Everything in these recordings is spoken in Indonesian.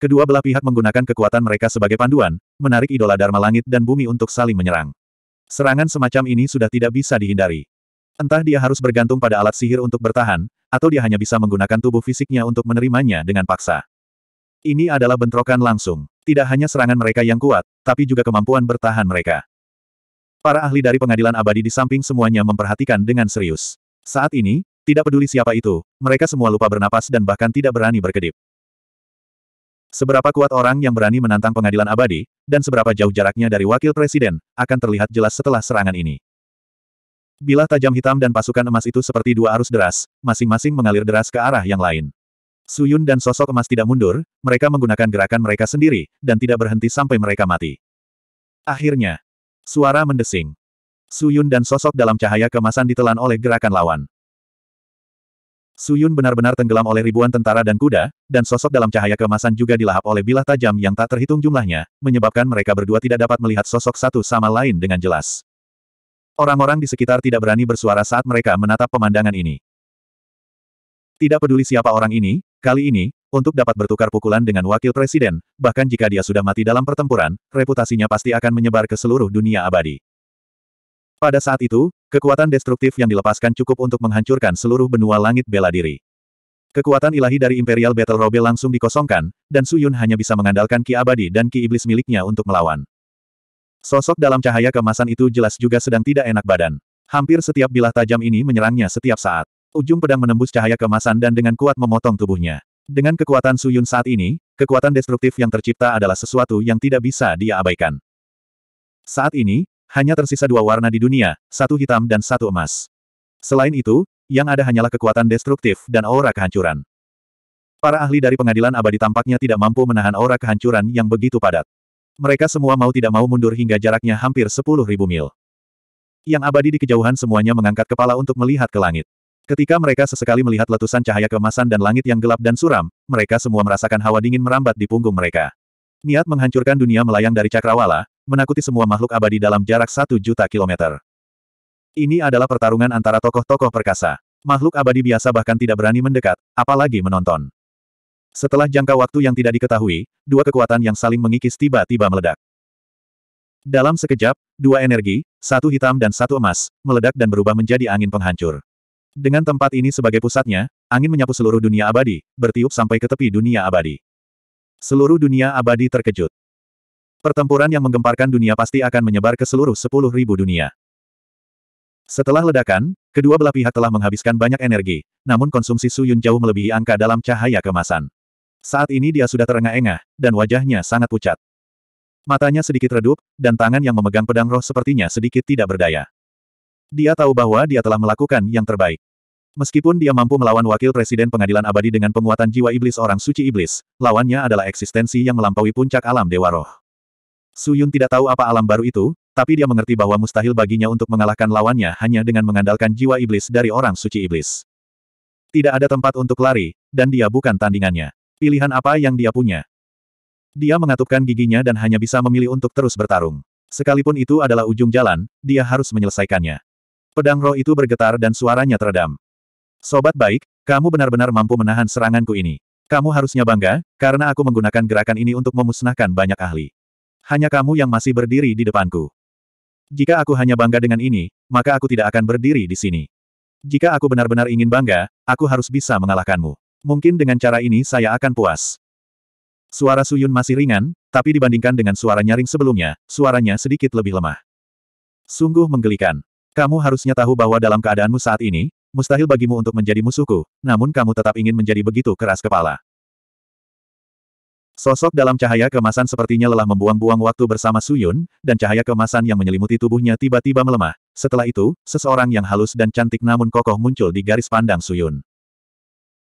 Kedua belah pihak menggunakan kekuatan mereka sebagai panduan, menarik idola Dharma Langit dan Bumi untuk saling menyerang. Serangan semacam ini sudah tidak bisa dihindari. Entah dia harus bergantung pada alat sihir untuk bertahan, atau dia hanya bisa menggunakan tubuh fisiknya untuk menerimanya dengan paksa. Ini adalah bentrokan langsung. Tidak hanya serangan mereka yang kuat, tapi juga kemampuan bertahan mereka. Para ahli dari pengadilan abadi di samping semuanya memperhatikan dengan serius. Saat ini, tidak peduli siapa itu, mereka semua lupa bernapas dan bahkan tidak berani berkedip. Seberapa kuat orang yang berani menantang pengadilan abadi, dan seberapa jauh jaraknya dari wakil presiden, akan terlihat jelas setelah serangan ini. Bilah tajam hitam dan pasukan emas itu seperti dua arus deras, masing-masing mengalir deras ke arah yang lain. Suyun dan sosok emas tidak mundur, mereka menggunakan gerakan mereka sendiri, dan tidak berhenti sampai mereka mati. Akhirnya, suara mendesing. Suyun dan sosok dalam cahaya kemasan ditelan oleh gerakan lawan. Suyun benar-benar tenggelam oleh ribuan tentara dan kuda, dan sosok dalam cahaya kemasan juga dilahap oleh bilah tajam yang tak terhitung jumlahnya, menyebabkan mereka berdua tidak dapat melihat sosok satu sama lain dengan jelas. Orang-orang di sekitar tidak berani bersuara saat mereka menatap pemandangan ini. Tidak peduli siapa orang ini, kali ini, untuk dapat bertukar pukulan dengan wakil presiden, bahkan jika dia sudah mati dalam pertempuran, reputasinya pasti akan menyebar ke seluruh dunia abadi. Pada saat itu, kekuatan destruktif yang dilepaskan cukup untuk menghancurkan seluruh benua langit bela diri. Kekuatan ilahi dari Imperial Battle Robe langsung dikosongkan, dan Suyun hanya bisa mengandalkan ki abadi dan ki iblis miliknya untuk melawan. Sosok dalam cahaya kemasan itu jelas juga sedang tidak enak badan. Hampir setiap bilah tajam ini menyerangnya setiap saat. Ujung pedang menembus cahaya kemasan dan dengan kuat memotong tubuhnya. Dengan kekuatan Suyun saat ini, kekuatan destruktif yang tercipta adalah sesuatu yang tidak bisa dia abaikan. Saat ini, hanya tersisa dua warna di dunia, satu hitam dan satu emas. Selain itu, yang ada hanyalah kekuatan destruktif dan aura kehancuran. Para ahli dari pengadilan abadi tampaknya tidak mampu menahan aura kehancuran yang begitu padat. Mereka semua mau tidak mau mundur hingga jaraknya hampir sepuluh ribu mil. Yang abadi di kejauhan semuanya mengangkat kepala untuk melihat ke langit. Ketika mereka sesekali melihat letusan cahaya kemasan dan langit yang gelap dan suram, mereka semua merasakan hawa dingin merambat di punggung mereka. Niat menghancurkan dunia melayang dari cakrawala, menakuti semua makhluk abadi dalam jarak satu juta kilometer. Ini adalah pertarungan antara tokoh-tokoh perkasa. Makhluk abadi biasa bahkan tidak berani mendekat, apalagi menonton. Setelah jangka waktu yang tidak diketahui, dua kekuatan yang saling mengikis tiba-tiba meledak. Dalam sekejap, dua energi, satu hitam dan satu emas, meledak dan berubah menjadi angin penghancur. Dengan tempat ini sebagai pusatnya, angin menyapu seluruh dunia abadi, bertiup sampai ke tepi dunia abadi. Seluruh dunia abadi terkejut. Pertempuran yang menggemparkan dunia pasti akan menyebar ke seluruh sepuluh ribu dunia. Setelah ledakan, kedua belah pihak telah menghabiskan banyak energi, namun konsumsi Suyun jauh melebihi angka dalam cahaya kemasan. Saat ini dia sudah terengah-engah, dan wajahnya sangat pucat. Matanya sedikit redup, dan tangan yang memegang pedang roh sepertinya sedikit tidak berdaya. Dia tahu bahwa dia telah melakukan yang terbaik. Meskipun dia mampu melawan wakil presiden pengadilan abadi dengan penguatan jiwa iblis orang suci iblis, lawannya adalah eksistensi yang melampaui puncak alam dewa roh. Su Yun tidak tahu apa alam baru itu, tapi dia mengerti bahwa mustahil baginya untuk mengalahkan lawannya hanya dengan mengandalkan jiwa iblis dari orang suci iblis. Tidak ada tempat untuk lari, dan dia bukan tandingannya. Pilihan apa yang dia punya? Dia mengatupkan giginya dan hanya bisa memilih untuk terus bertarung. Sekalipun itu adalah ujung jalan, dia harus menyelesaikannya. Pedang roh itu bergetar dan suaranya teredam. Sobat baik, kamu benar-benar mampu menahan seranganku ini. Kamu harusnya bangga, karena aku menggunakan gerakan ini untuk memusnahkan banyak ahli. Hanya kamu yang masih berdiri di depanku. Jika aku hanya bangga dengan ini, maka aku tidak akan berdiri di sini. Jika aku benar-benar ingin bangga, aku harus bisa mengalahkanmu. Mungkin dengan cara ini saya akan puas. Suara Suyun masih ringan, tapi dibandingkan dengan suara nyaring sebelumnya, suaranya sedikit lebih lemah. Sungguh menggelikan. Kamu harusnya tahu bahwa dalam keadaanmu saat ini, mustahil bagimu untuk menjadi musuhku, namun kamu tetap ingin menjadi begitu keras kepala. Sosok dalam cahaya kemasan sepertinya lelah membuang-buang waktu bersama Suyun, dan cahaya kemasan yang menyelimuti tubuhnya tiba-tiba melemah. Setelah itu, seseorang yang halus dan cantik namun kokoh muncul di garis pandang Suyun.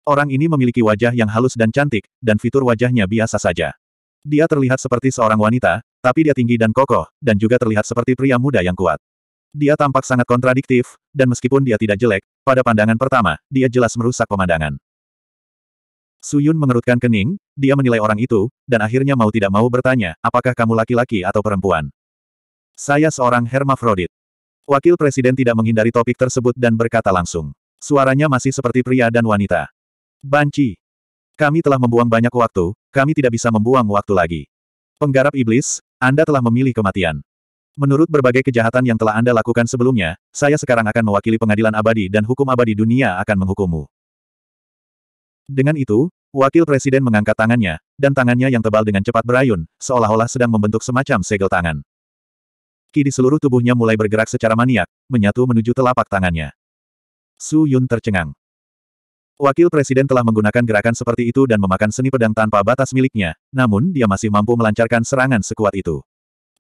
Orang ini memiliki wajah yang halus dan cantik, dan fitur wajahnya biasa saja. Dia terlihat seperti seorang wanita, tapi dia tinggi dan kokoh, dan juga terlihat seperti pria muda yang kuat. Dia tampak sangat kontradiktif, dan meskipun dia tidak jelek, pada pandangan pertama, dia jelas merusak pemandangan. Suyun mengerutkan kening, dia menilai orang itu, dan akhirnya mau tidak mau bertanya, apakah kamu laki-laki atau perempuan? Saya seorang hermafrodit. Wakil Presiden tidak menghindari topik tersebut dan berkata langsung. Suaranya masih seperti pria dan wanita. Banci. Kami telah membuang banyak waktu, kami tidak bisa membuang waktu lagi. Penggarap iblis, Anda telah memilih kematian. Menurut berbagai kejahatan yang telah Anda lakukan sebelumnya, saya sekarang akan mewakili pengadilan abadi dan hukum abadi dunia akan menghukummu. Dengan itu, Wakil Presiden mengangkat tangannya, dan tangannya yang tebal dengan cepat berayun, seolah-olah sedang membentuk semacam segel tangan. Ki di seluruh tubuhnya mulai bergerak secara maniak, menyatu menuju telapak tangannya. Su Yun tercengang. Wakil Presiden telah menggunakan gerakan seperti itu dan memakan seni pedang tanpa batas miliknya, namun dia masih mampu melancarkan serangan sekuat itu.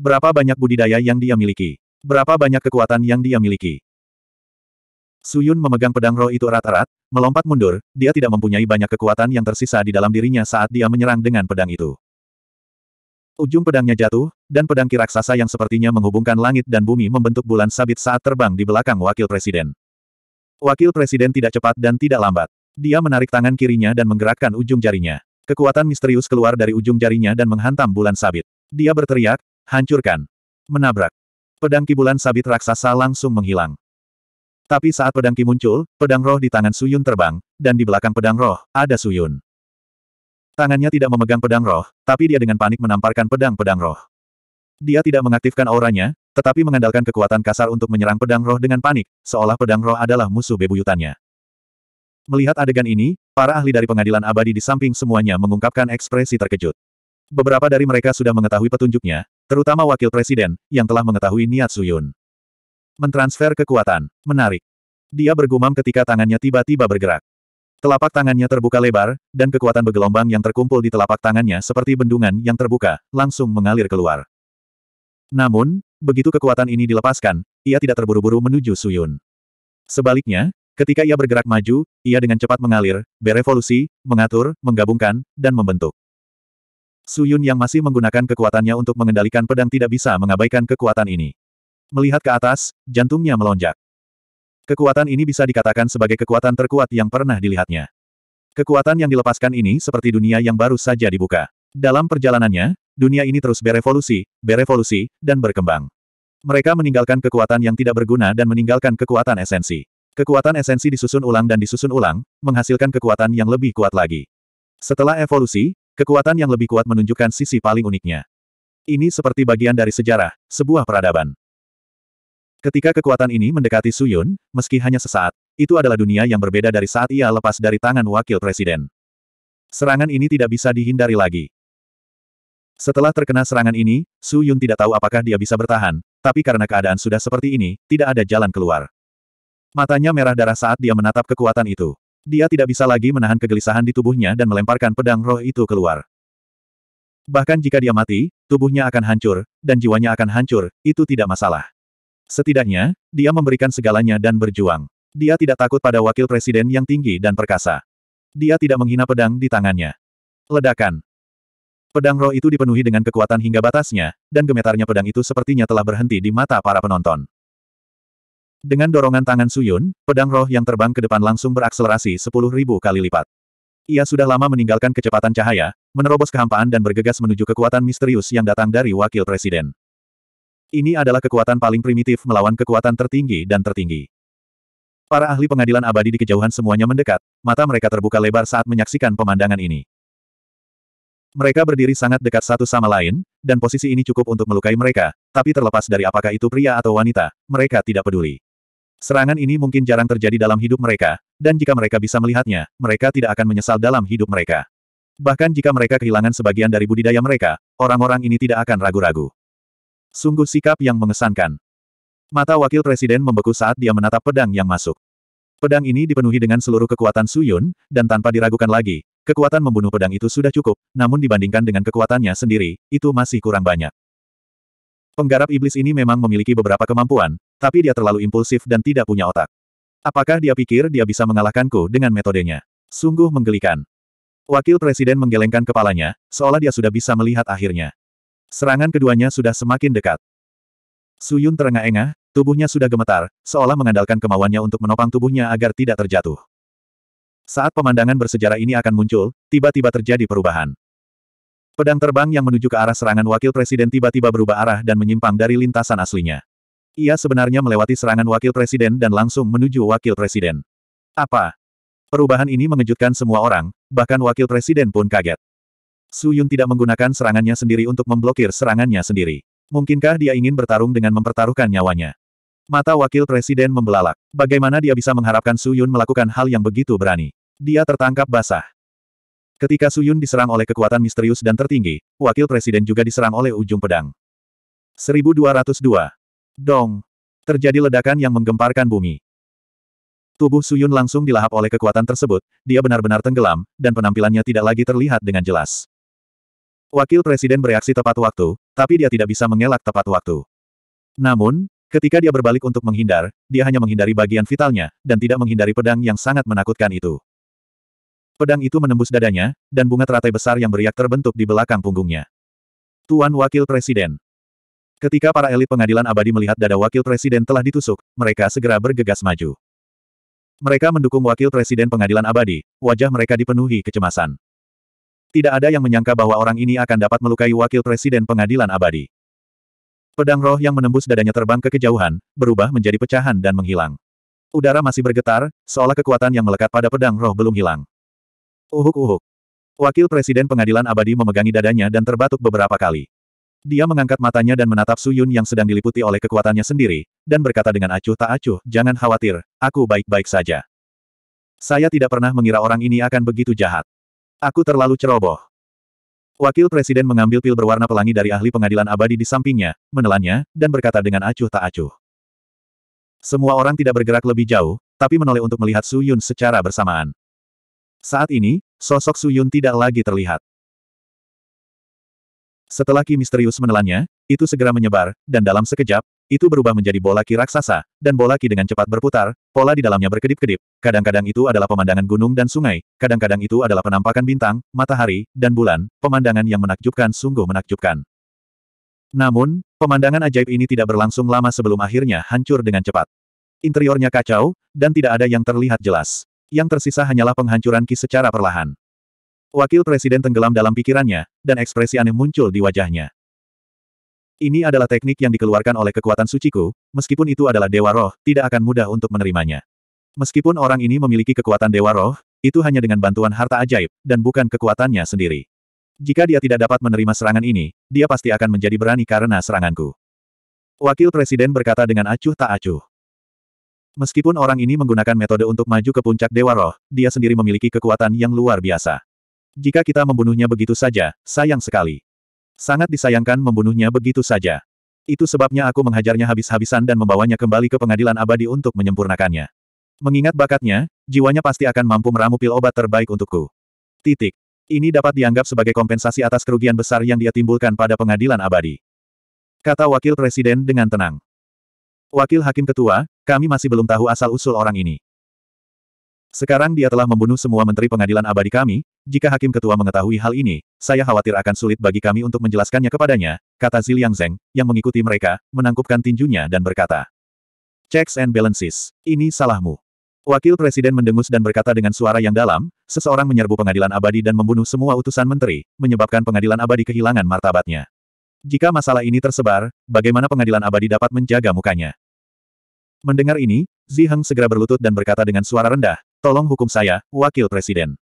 Berapa banyak budidaya yang dia miliki? Berapa banyak kekuatan yang dia miliki? Suyun memegang pedang roh itu erat-erat, melompat mundur, dia tidak mempunyai banyak kekuatan yang tersisa di dalam dirinya saat dia menyerang dengan pedang itu. Ujung pedangnya jatuh, dan pedang kiraksasa yang sepertinya menghubungkan langit dan bumi membentuk bulan sabit saat terbang di belakang wakil presiden. Wakil presiden tidak cepat dan tidak lambat. Dia menarik tangan kirinya dan menggerakkan ujung jarinya. Kekuatan misterius keluar dari ujung jarinya dan menghantam bulan sabit. Dia berteriak, Hancurkan. Menabrak. Pedang kibulan sabit raksasa langsung menghilang. Tapi saat pedang ki muncul, pedang roh di tangan Suyun terbang, dan di belakang pedang roh, ada Suyun. Tangannya tidak memegang pedang roh, tapi dia dengan panik menamparkan pedang-pedang roh. Dia tidak mengaktifkan auranya, tetapi mengandalkan kekuatan kasar untuk menyerang pedang roh dengan panik, seolah pedang roh adalah musuh bebuyutannya. Melihat adegan ini, para ahli dari pengadilan abadi di samping semuanya mengungkapkan ekspresi terkejut. Beberapa dari mereka sudah mengetahui petunjuknya, terutama wakil presiden, yang telah mengetahui niat Suyun. Mentransfer kekuatan. Menarik. Dia bergumam ketika tangannya tiba-tiba bergerak. Telapak tangannya terbuka lebar, dan kekuatan bergelombang yang terkumpul di telapak tangannya seperti bendungan yang terbuka, langsung mengalir keluar. Namun, begitu kekuatan ini dilepaskan, ia tidak terburu-buru menuju Suyun. Sebaliknya, ketika ia bergerak maju, ia dengan cepat mengalir, berevolusi, mengatur, menggabungkan, dan membentuk. Suyun yang masih menggunakan kekuatannya untuk mengendalikan pedang tidak bisa mengabaikan kekuatan ini. Melihat ke atas, jantungnya melonjak. Kekuatan ini bisa dikatakan sebagai kekuatan terkuat yang pernah dilihatnya. Kekuatan yang dilepaskan ini seperti dunia yang baru saja dibuka. Dalam perjalanannya, dunia ini terus berevolusi, berevolusi, dan berkembang. Mereka meninggalkan kekuatan yang tidak berguna dan meninggalkan kekuatan esensi. Kekuatan esensi disusun ulang dan disusun ulang, menghasilkan kekuatan yang lebih kuat lagi. Setelah evolusi, Kekuatan yang lebih kuat menunjukkan sisi paling uniknya. Ini seperti bagian dari sejarah, sebuah peradaban. Ketika kekuatan ini mendekati Suyun, meski hanya sesaat, itu adalah dunia yang berbeda dari saat ia lepas dari tangan wakil presiden. Serangan ini tidak bisa dihindari lagi. Setelah terkena serangan ini, Su Yun tidak tahu apakah dia bisa bertahan, tapi karena keadaan sudah seperti ini, tidak ada jalan keluar. Matanya merah darah saat dia menatap kekuatan itu. Dia tidak bisa lagi menahan kegelisahan di tubuhnya dan melemparkan pedang roh itu keluar. Bahkan jika dia mati, tubuhnya akan hancur, dan jiwanya akan hancur, itu tidak masalah. Setidaknya, dia memberikan segalanya dan berjuang. Dia tidak takut pada wakil presiden yang tinggi dan perkasa. Dia tidak menghina pedang di tangannya. Ledakan. Pedang roh itu dipenuhi dengan kekuatan hingga batasnya, dan gemetarnya pedang itu sepertinya telah berhenti di mata para penonton. Dengan dorongan tangan Suyun, pedang roh yang terbang ke depan langsung berakselerasi sepuluh ribu kali lipat. Ia sudah lama meninggalkan kecepatan cahaya, menerobos kehampaan dan bergegas menuju kekuatan misterius yang datang dari wakil presiden. Ini adalah kekuatan paling primitif melawan kekuatan tertinggi dan tertinggi. Para ahli pengadilan abadi di kejauhan semuanya mendekat, mata mereka terbuka lebar saat menyaksikan pemandangan ini. Mereka berdiri sangat dekat satu sama lain, dan posisi ini cukup untuk melukai mereka, tapi terlepas dari apakah itu pria atau wanita, mereka tidak peduli. Serangan ini mungkin jarang terjadi dalam hidup mereka, dan jika mereka bisa melihatnya, mereka tidak akan menyesal dalam hidup mereka. Bahkan jika mereka kehilangan sebagian dari budidaya mereka, orang-orang ini tidak akan ragu-ragu. Sungguh sikap yang mengesankan. Mata wakil presiden membeku saat dia menatap pedang yang masuk. Pedang ini dipenuhi dengan seluruh kekuatan Suyun, dan tanpa diragukan lagi, kekuatan membunuh pedang itu sudah cukup, namun dibandingkan dengan kekuatannya sendiri, itu masih kurang banyak. Penggarap iblis ini memang memiliki beberapa kemampuan, tapi dia terlalu impulsif dan tidak punya otak. Apakah dia pikir dia bisa mengalahkanku dengan metodenya? Sungguh menggelikan. Wakil Presiden menggelengkan kepalanya, seolah dia sudah bisa melihat akhirnya. Serangan keduanya sudah semakin dekat. Suyun terengah-engah, tubuhnya sudah gemetar, seolah mengandalkan kemauannya untuk menopang tubuhnya agar tidak terjatuh. Saat pemandangan bersejarah ini akan muncul, tiba-tiba terjadi perubahan. Pedang terbang yang menuju ke arah serangan wakil presiden tiba-tiba berubah arah dan menyimpang dari lintasan aslinya. Ia sebenarnya melewati serangan wakil presiden dan langsung menuju wakil presiden. Apa? Perubahan ini mengejutkan semua orang, bahkan wakil presiden pun kaget. Su Yun tidak menggunakan serangannya sendiri untuk memblokir serangannya sendiri. Mungkinkah dia ingin bertarung dengan mempertaruhkan nyawanya? Mata wakil presiden membelalak. Bagaimana dia bisa mengharapkan Su Yun melakukan hal yang begitu berani? Dia tertangkap basah. Ketika Su Yun diserang oleh kekuatan misterius dan tertinggi, wakil presiden juga diserang oleh ujung pedang. 1202. Dong. Terjadi ledakan yang menggemparkan bumi. Tubuh Su Yun langsung dilahap oleh kekuatan tersebut, dia benar-benar tenggelam, dan penampilannya tidak lagi terlihat dengan jelas. Wakil Presiden bereaksi tepat waktu, tapi dia tidak bisa mengelak tepat waktu. Namun, ketika dia berbalik untuk menghindar, dia hanya menghindari bagian vitalnya, dan tidak menghindari pedang yang sangat menakutkan itu. Pedang itu menembus dadanya, dan bunga teratai besar yang beriak terbentuk di belakang punggungnya. Tuan Wakil Presiden. Ketika para elit pengadilan abadi melihat dada Wakil Presiden telah ditusuk, mereka segera bergegas maju. Mereka mendukung Wakil Presiden Pengadilan Abadi, wajah mereka dipenuhi kecemasan. Tidak ada yang menyangka bahwa orang ini akan dapat melukai wakil presiden pengadilan abadi. Pedang roh yang menembus dadanya terbang ke kejauhan, berubah menjadi pecahan dan menghilang. Udara masih bergetar, seolah kekuatan yang melekat pada pedang roh belum hilang. Uhuk-uhuk. Wakil Presiden Pengadilan Abadi memegangi dadanya dan terbatuk beberapa kali. Dia mengangkat matanya dan menatap Su Yun yang sedang diliputi oleh kekuatannya sendiri, dan berkata dengan acuh tak acuh, jangan khawatir, aku baik-baik saja. Saya tidak pernah mengira orang ini akan begitu jahat. Aku terlalu ceroboh. Wakil Presiden mengambil pil berwarna pelangi dari ahli pengadilan abadi di sampingnya, menelannya, dan berkata dengan acuh tak acuh. Semua orang tidak bergerak lebih jauh, tapi menoleh untuk melihat Su Yun secara bersamaan. Saat ini, sosok Su Yun tidak lagi terlihat. Setelah Ki misterius menelannya, itu segera menyebar, dan dalam sekejap, itu berubah menjadi bola ki raksasa, dan bola ki dengan cepat berputar, pola di dalamnya berkedip-kedip. Kadang-kadang itu adalah pemandangan gunung dan sungai, kadang-kadang itu adalah penampakan bintang, matahari, dan bulan, pemandangan yang menakjubkan sungguh menakjubkan. Namun, pemandangan ajaib ini tidak berlangsung lama sebelum akhirnya hancur dengan cepat. Interiornya kacau, dan tidak ada yang terlihat jelas. Yang tersisa hanyalah penghancuran ki secara perlahan. Wakil Presiden tenggelam dalam pikirannya, dan ekspresi aneh muncul di wajahnya. Ini adalah teknik yang dikeluarkan oleh kekuatan suciku, meskipun itu adalah Dewa Roh, tidak akan mudah untuk menerimanya. Meskipun orang ini memiliki kekuatan Dewa Roh, itu hanya dengan bantuan harta ajaib, dan bukan kekuatannya sendiri. Jika dia tidak dapat menerima serangan ini, dia pasti akan menjadi berani karena seranganku. Wakil Presiden berkata dengan acuh tak acuh. Meskipun orang ini menggunakan metode untuk maju ke puncak Dewa Roh, dia sendiri memiliki kekuatan yang luar biasa. Jika kita membunuhnya begitu saja, sayang sekali. Sangat disayangkan membunuhnya begitu saja. Itu sebabnya aku menghajarnya habis-habisan dan membawanya kembali ke pengadilan abadi untuk menyempurnakannya. Mengingat bakatnya, jiwanya pasti akan mampu meramu pil obat terbaik untukku. Titik. Ini dapat dianggap sebagai kompensasi atas kerugian besar yang dia timbulkan pada pengadilan abadi. Kata Wakil Presiden dengan tenang. Wakil Hakim Ketua, kami masih belum tahu asal-usul orang ini. Sekarang dia telah membunuh semua menteri pengadilan abadi kami, jika hakim ketua mengetahui hal ini, saya khawatir akan sulit bagi kami untuk menjelaskannya kepadanya, kata Ziliang Zeng, yang mengikuti mereka, menangkupkan tinjunya dan berkata. Checks and balances. Ini salahmu. Wakil Presiden mendengus dan berkata dengan suara yang dalam, seseorang menyerbu pengadilan abadi dan membunuh semua utusan menteri, menyebabkan pengadilan abadi kehilangan martabatnya. Jika masalah ini tersebar, bagaimana pengadilan abadi dapat menjaga mukanya? Mendengar ini, Zi Heng segera berlutut dan berkata dengan suara rendah, Tolong hukum saya, Wakil Presiden.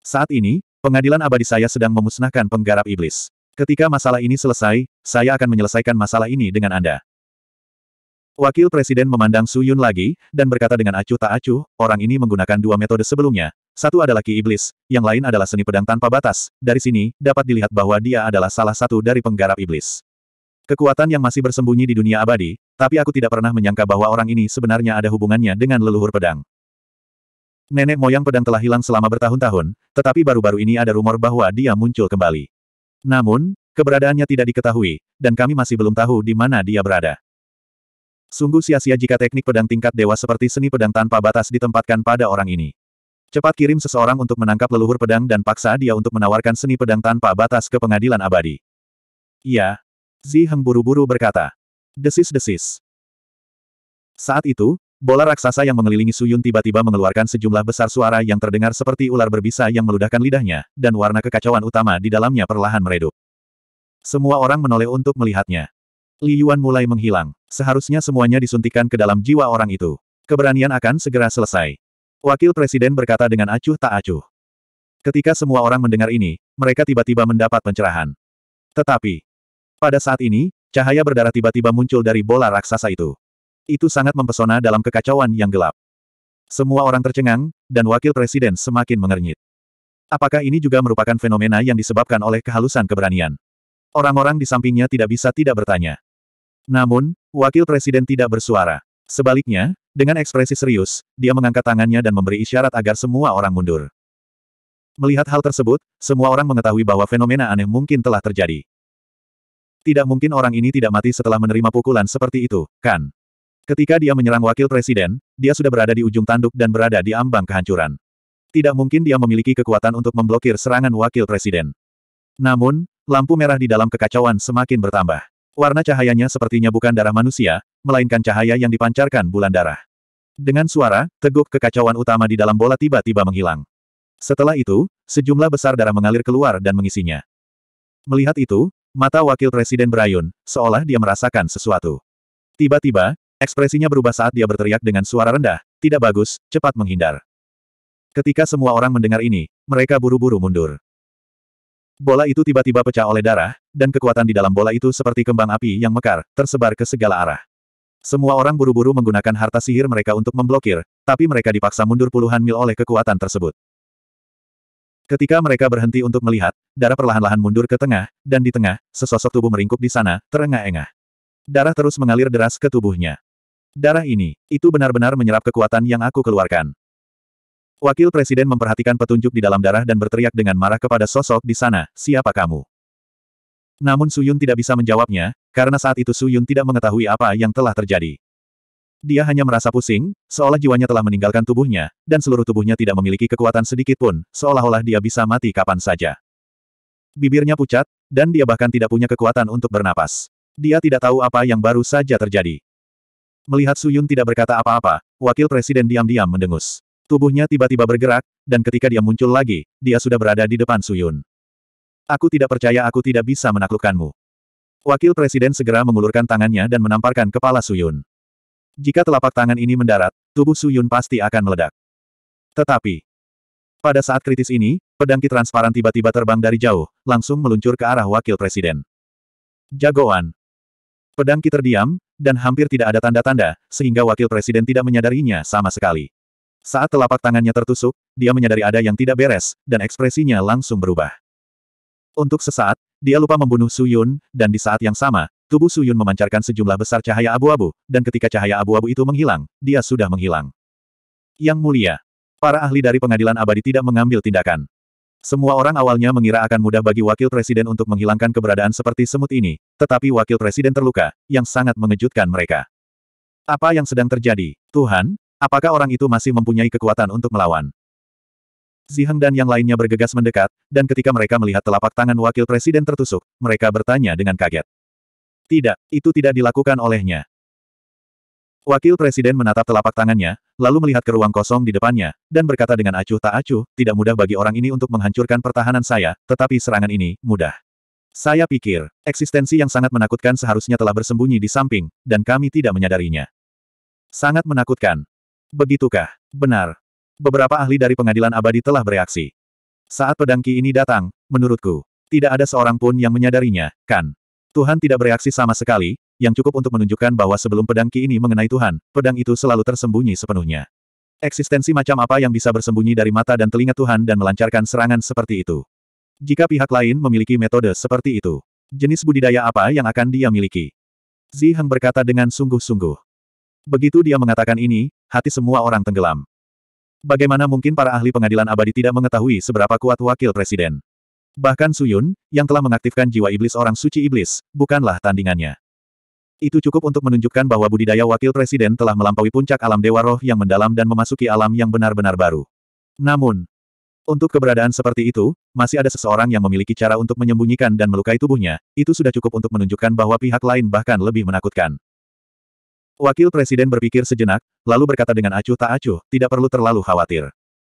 Saat ini, pengadilan abadi saya sedang memusnahkan penggarap iblis. Ketika masalah ini selesai, saya akan menyelesaikan masalah ini dengan Anda. Wakil Presiden memandang Su Yun lagi, dan berkata dengan acuh tak acuh, orang ini menggunakan dua metode sebelumnya. Satu adalah Ki Iblis, yang lain adalah seni pedang tanpa batas. Dari sini, dapat dilihat bahwa dia adalah salah satu dari penggarap iblis. Kekuatan yang masih bersembunyi di dunia abadi, tapi aku tidak pernah menyangka bahwa orang ini sebenarnya ada hubungannya dengan leluhur pedang. Nenek moyang pedang telah hilang selama bertahun-tahun, tetapi baru-baru ini ada rumor bahwa dia muncul kembali. Namun, keberadaannya tidak diketahui, dan kami masih belum tahu di mana dia berada. Sungguh sia-sia jika teknik pedang tingkat dewa seperti seni pedang tanpa batas ditempatkan pada orang ini. Cepat kirim seseorang untuk menangkap leluhur pedang dan paksa dia untuk menawarkan seni pedang tanpa batas ke pengadilan abadi. Iya. Zi Heng buru-buru berkata. Desis-desis. Saat itu, Bola raksasa yang mengelilingi Suyun tiba-tiba mengeluarkan sejumlah besar suara yang terdengar seperti ular berbisa yang meludahkan lidahnya, dan warna kekacauan utama di dalamnya perlahan meredup. Semua orang menoleh untuk melihatnya. Li Yuan mulai menghilang. Seharusnya semuanya disuntikan ke dalam jiwa orang itu. Keberanian akan segera selesai. Wakil Presiden berkata dengan acuh tak acuh. Ketika semua orang mendengar ini, mereka tiba-tiba mendapat pencerahan. Tetapi, pada saat ini, cahaya berdarah tiba-tiba muncul dari bola raksasa itu. Itu sangat mempesona dalam kekacauan yang gelap. Semua orang tercengang, dan wakil presiden semakin mengernyit. Apakah ini juga merupakan fenomena yang disebabkan oleh kehalusan keberanian? Orang-orang di sampingnya tidak bisa tidak bertanya. Namun, wakil presiden tidak bersuara. Sebaliknya, dengan ekspresi serius, dia mengangkat tangannya dan memberi isyarat agar semua orang mundur. Melihat hal tersebut, semua orang mengetahui bahwa fenomena aneh mungkin telah terjadi. Tidak mungkin orang ini tidak mati setelah menerima pukulan seperti itu, kan? Ketika dia menyerang wakil presiden, dia sudah berada di ujung tanduk dan berada di ambang kehancuran. Tidak mungkin dia memiliki kekuatan untuk memblokir serangan wakil presiden. Namun, lampu merah di dalam kekacauan semakin bertambah. Warna cahayanya sepertinya bukan darah manusia, melainkan cahaya yang dipancarkan bulan darah. Dengan suara, teguk kekacauan utama di dalam bola tiba-tiba menghilang. Setelah itu, sejumlah besar darah mengalir keluar dan mengisinya. Melihat itu, mata wakil presiden berayun, seolah dia merasakan sesuatu. Tiba-tiba, ekspresinya berubah saat dia berteriak dengan suara rendah, tidak bagus, cepat menghindar. Ketika semua orang mendengar ini, mereka buru-buru mundur. Bola itu tiba-tiba pecah oleh darah, dan kekuatan di dalam bola itu seperti kembang api yang mekar, tersebar ke segala arah. Semua orang buru-buru menggunakan harta sihir mereka untuk memblokir, tapi mereka dipaksa mundur puluhan mil oleh kekuatan tersebut. Ketika mereka berhenti untuk melihat, darah perlahan-lahan mundur ke tengah, dan di tengah, sesosok tubuh meringkuk di sana, terengah-engah. Darah terus mengalir deras ke tubuhnya. Darah ini, itu benar-benar menyerap kekuatan yang aku keluarkan. Wakil Presiden memperhatikan petunjuk di dalam darah dan berteriak dengan marah kepada sosok di sana, siapa kamu? Namun Suyun tidak bisa menjawabnya, karena saat itu Suyun tidak mengetahui apa yang telah terjadi. Dia hanya merasa pusing, seolah jiwanya telah meninggalkan tubuhnya, dan seluruh tubuhnya tidak memiliki kekuatan sedikit pun, seolah-olah dia bisa mati kapan saja. Bibirnya pucat, dan dia bahkan tidak punya kekuatan untuk bernapas. Dia tidak tahu apa yang baru saja terjadi. Melihat Suyun tidak berkata apa-apa, wakil presiden diam-diam mendengus. Tubuhnya tiba-tiba bergerak, dan ketika dia muncul lagi, dia sudah berada di depan Suyun. Aku tidak percaya aku tidak bisa menaklukkanmu. Wakil presiden segera mengulurkan tangannya dan menamparkan kepala Suyun. Jika telapak tangan ini mendarat, tubuh Su Yun pasti akan meledak. Tetapi, pada saat kritis ini, pedang ki transparan tiba-tiba terbang dari jauh, langsung meluncur ke arah wakil presiden. Jagoan. Pedang ki terdiam, dan hampir tidak ada tanda-tanda, sehingga wakil presiden tidak menyadarinya sama sekali. Saat telapak tangannya tertusuk, dia menyadari ada yang tidak beres, dan ekspresinya langsung berubah. Untuk sesaat, dia lupa membunuh Su Yun, dan di saat yang sama, Tubuh Suyun memancarkan sejumlah besar cahaya abu-abu, dan ketika cahaya abu-abu itu menghilang, dia sudah menghilang. Yang mulia, para ahli dari pengadilan abadi tidak mengambil tindakan. Semua orang awalnya mengira akan mudah bagi wakil presiden untuk menghilangkan keberadaan seperti semut ini, tetapi wakil presiden terluka, yang sangat mengejutkan mereka. Apa yang sedang terjadi? Tuhan, apakah orang itu masih mempunyai kekuatan untuk melawan? Ziheng dan yang lainnya bergegas mendekat, dan ketika mereka melihat telapak tangan wakil presiden tertusuk, mereka bertanya dengan kaget. Tidak, itu tidak dilakukan olehnya. Wakil Presiden menatap telapak tangannya, lalu melihat ke ruang kosong di depannya, dan berkata dengan acuh tak acuh, tidak mudah bagi orang ini untuk menghancurkan pertahanan saya, tetapi serangan ini, mudah. Saya pikir, eksistensi yang sangat menakutkan seharusnya telah bersembunyi di samping, dan kami tidak menyadarinya. Sangat menakutkan. Begitukah? Benar. Beberapa ahli dari pengadilan abadi telah bereaksi. Saat pedang Ki ini datang, menurutku, tidak ada seorang pun yang menyadarinya, kan? Tuhan tidak bereaksi sama sekali, yang cukup untuk menunjukkan bahwa sebelum pedang Ki ini mengenai Tuhan, pedang itu selalu tersembunyi sepenuhnya. Eksistensi macam apa yang bisa bersembunyi dari mata dan telinga Tuhan dan melancarkan serangan seperti itu? Jika pihak lain memiliki metode seperti itu, jenis budidaya apa yang akan dia miliki? Zi Heng berkata dengan sungguh-sungguh. Begitu dia mengatakan ini, hati semua orang tenggelam. Bagaimana mungkin para ahli pengadilan abadi tidak mengetahui seberapa kuat wakil presiden? Bahkan Suyun, yang telah mengaktifkan jiwa iblis orang suci iblis, bukanlah tandingannya. Itu cukup untuk menunjukkan bahwa budidaya wakil presiden telah melampaui puncak alam dewa roh yang mendalam dan memasuki alam yang benar-benar baru. Namun, untuk keberadaan seperti itu, masih ada seseorang yang memiliki cara untuk menyembunyikan dan melukai tubuhnya, itu sudah cukup untuk menunjukkan bahwa pihak lain bahkan lebih menakutkan. Wakil Presiden berpikir sejenak, lalu berkata dengan acuh tak acuh, tidak perlu terlalu khawatir.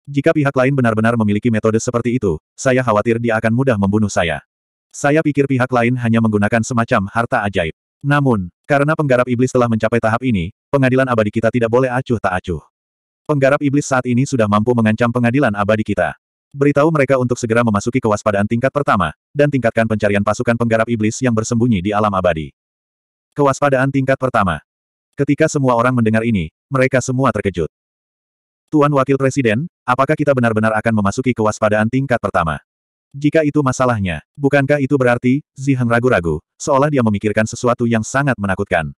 Jika pihak lain benar-benar memiliki metode seperti itu, saya khawatir dia akan mudah membunuh saya. Saya pikir pihak lain hanya menggunakan semacam harta ajaib. Namun, karena penggarap iblis telah mencapai tahap ini, pengadilan abadi kita tidak boleh acuh tak acuh. Penggarap iblis saat ini sudah mampu mengancam pengadilan abadi kita. Beritahu mereka untuk segera memasuki kewaspadaan tingkat pertama, dan tingkatkan pencarian pasukan penggarap iblis yang bersembunyi di alam abadi. Kewaspadaan tingkat pertama. Ketika semua orang mendengar ini, mereka semua terkejut. Tuan Wakil Presiden, apakah kita benar-benar akan memasuki kewaspadaan tingkat pertama? Jika itu masalahnya, bukankah itu berarti, Ziheng ragu-ragu, seolah dia memikirkan sesuatu yang sangat menakutkan.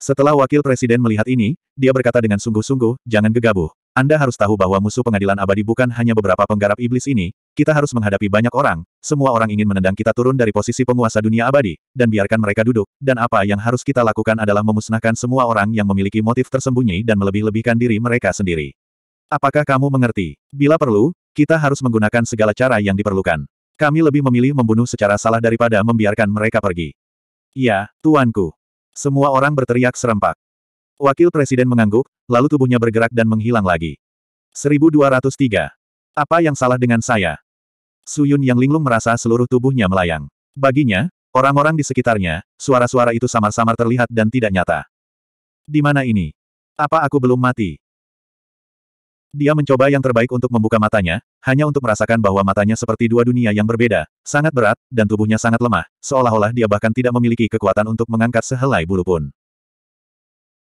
Setelah wakil presiden melihat ini, dia berkata dengan sungguh-sungguh, jangan gegabah. Anda harus tahu bahwa musuh pengadilan abadi bukan hanya beberapa penggarap iblis ini, kita harus menghadapi banyak orang, semua orang ingin menendang kita turun dari posisi penguasa dunia abadi, dan biarkan mereka duduk, dan apa yang harus kita lakukan adalah memusnahkan semua orang yang memiliki motif tersembunyi dan melebih-lebihkan diri mereka sendiri. Apakah kamu mengerti? Bila perlu, kita harus menggunakan segala cara yang diperlukan. Kami lebih memilih membunuh secara salah daripada membiarkan mereka pergi. Ya, tuanku. Semua orang berteriak serempak. Wakil Presiden mengangguk, lalu tubuhnya bergerak dan menghilang lagi. 1203. Apa yang salah dengan saya? Suyun yang linglung merasa seluruh tubuhnya melayang. Baginya, orang-orang di sekitarnya, suara-suara itu samar-samar terlihat dan tidak nyata. Di mana ini? Apa aku belum mati? Dia mencoba yang terbaik untuk membuka matanya, hanya untuk merasakan bahwa matanya seperti dua dunia yang berbeda, sangat berat, dan tubuhnya sangat lemah, seolah-olah dia bahkan tidak memiliki kekuatan untuk mengangkat sehelai bulu pun.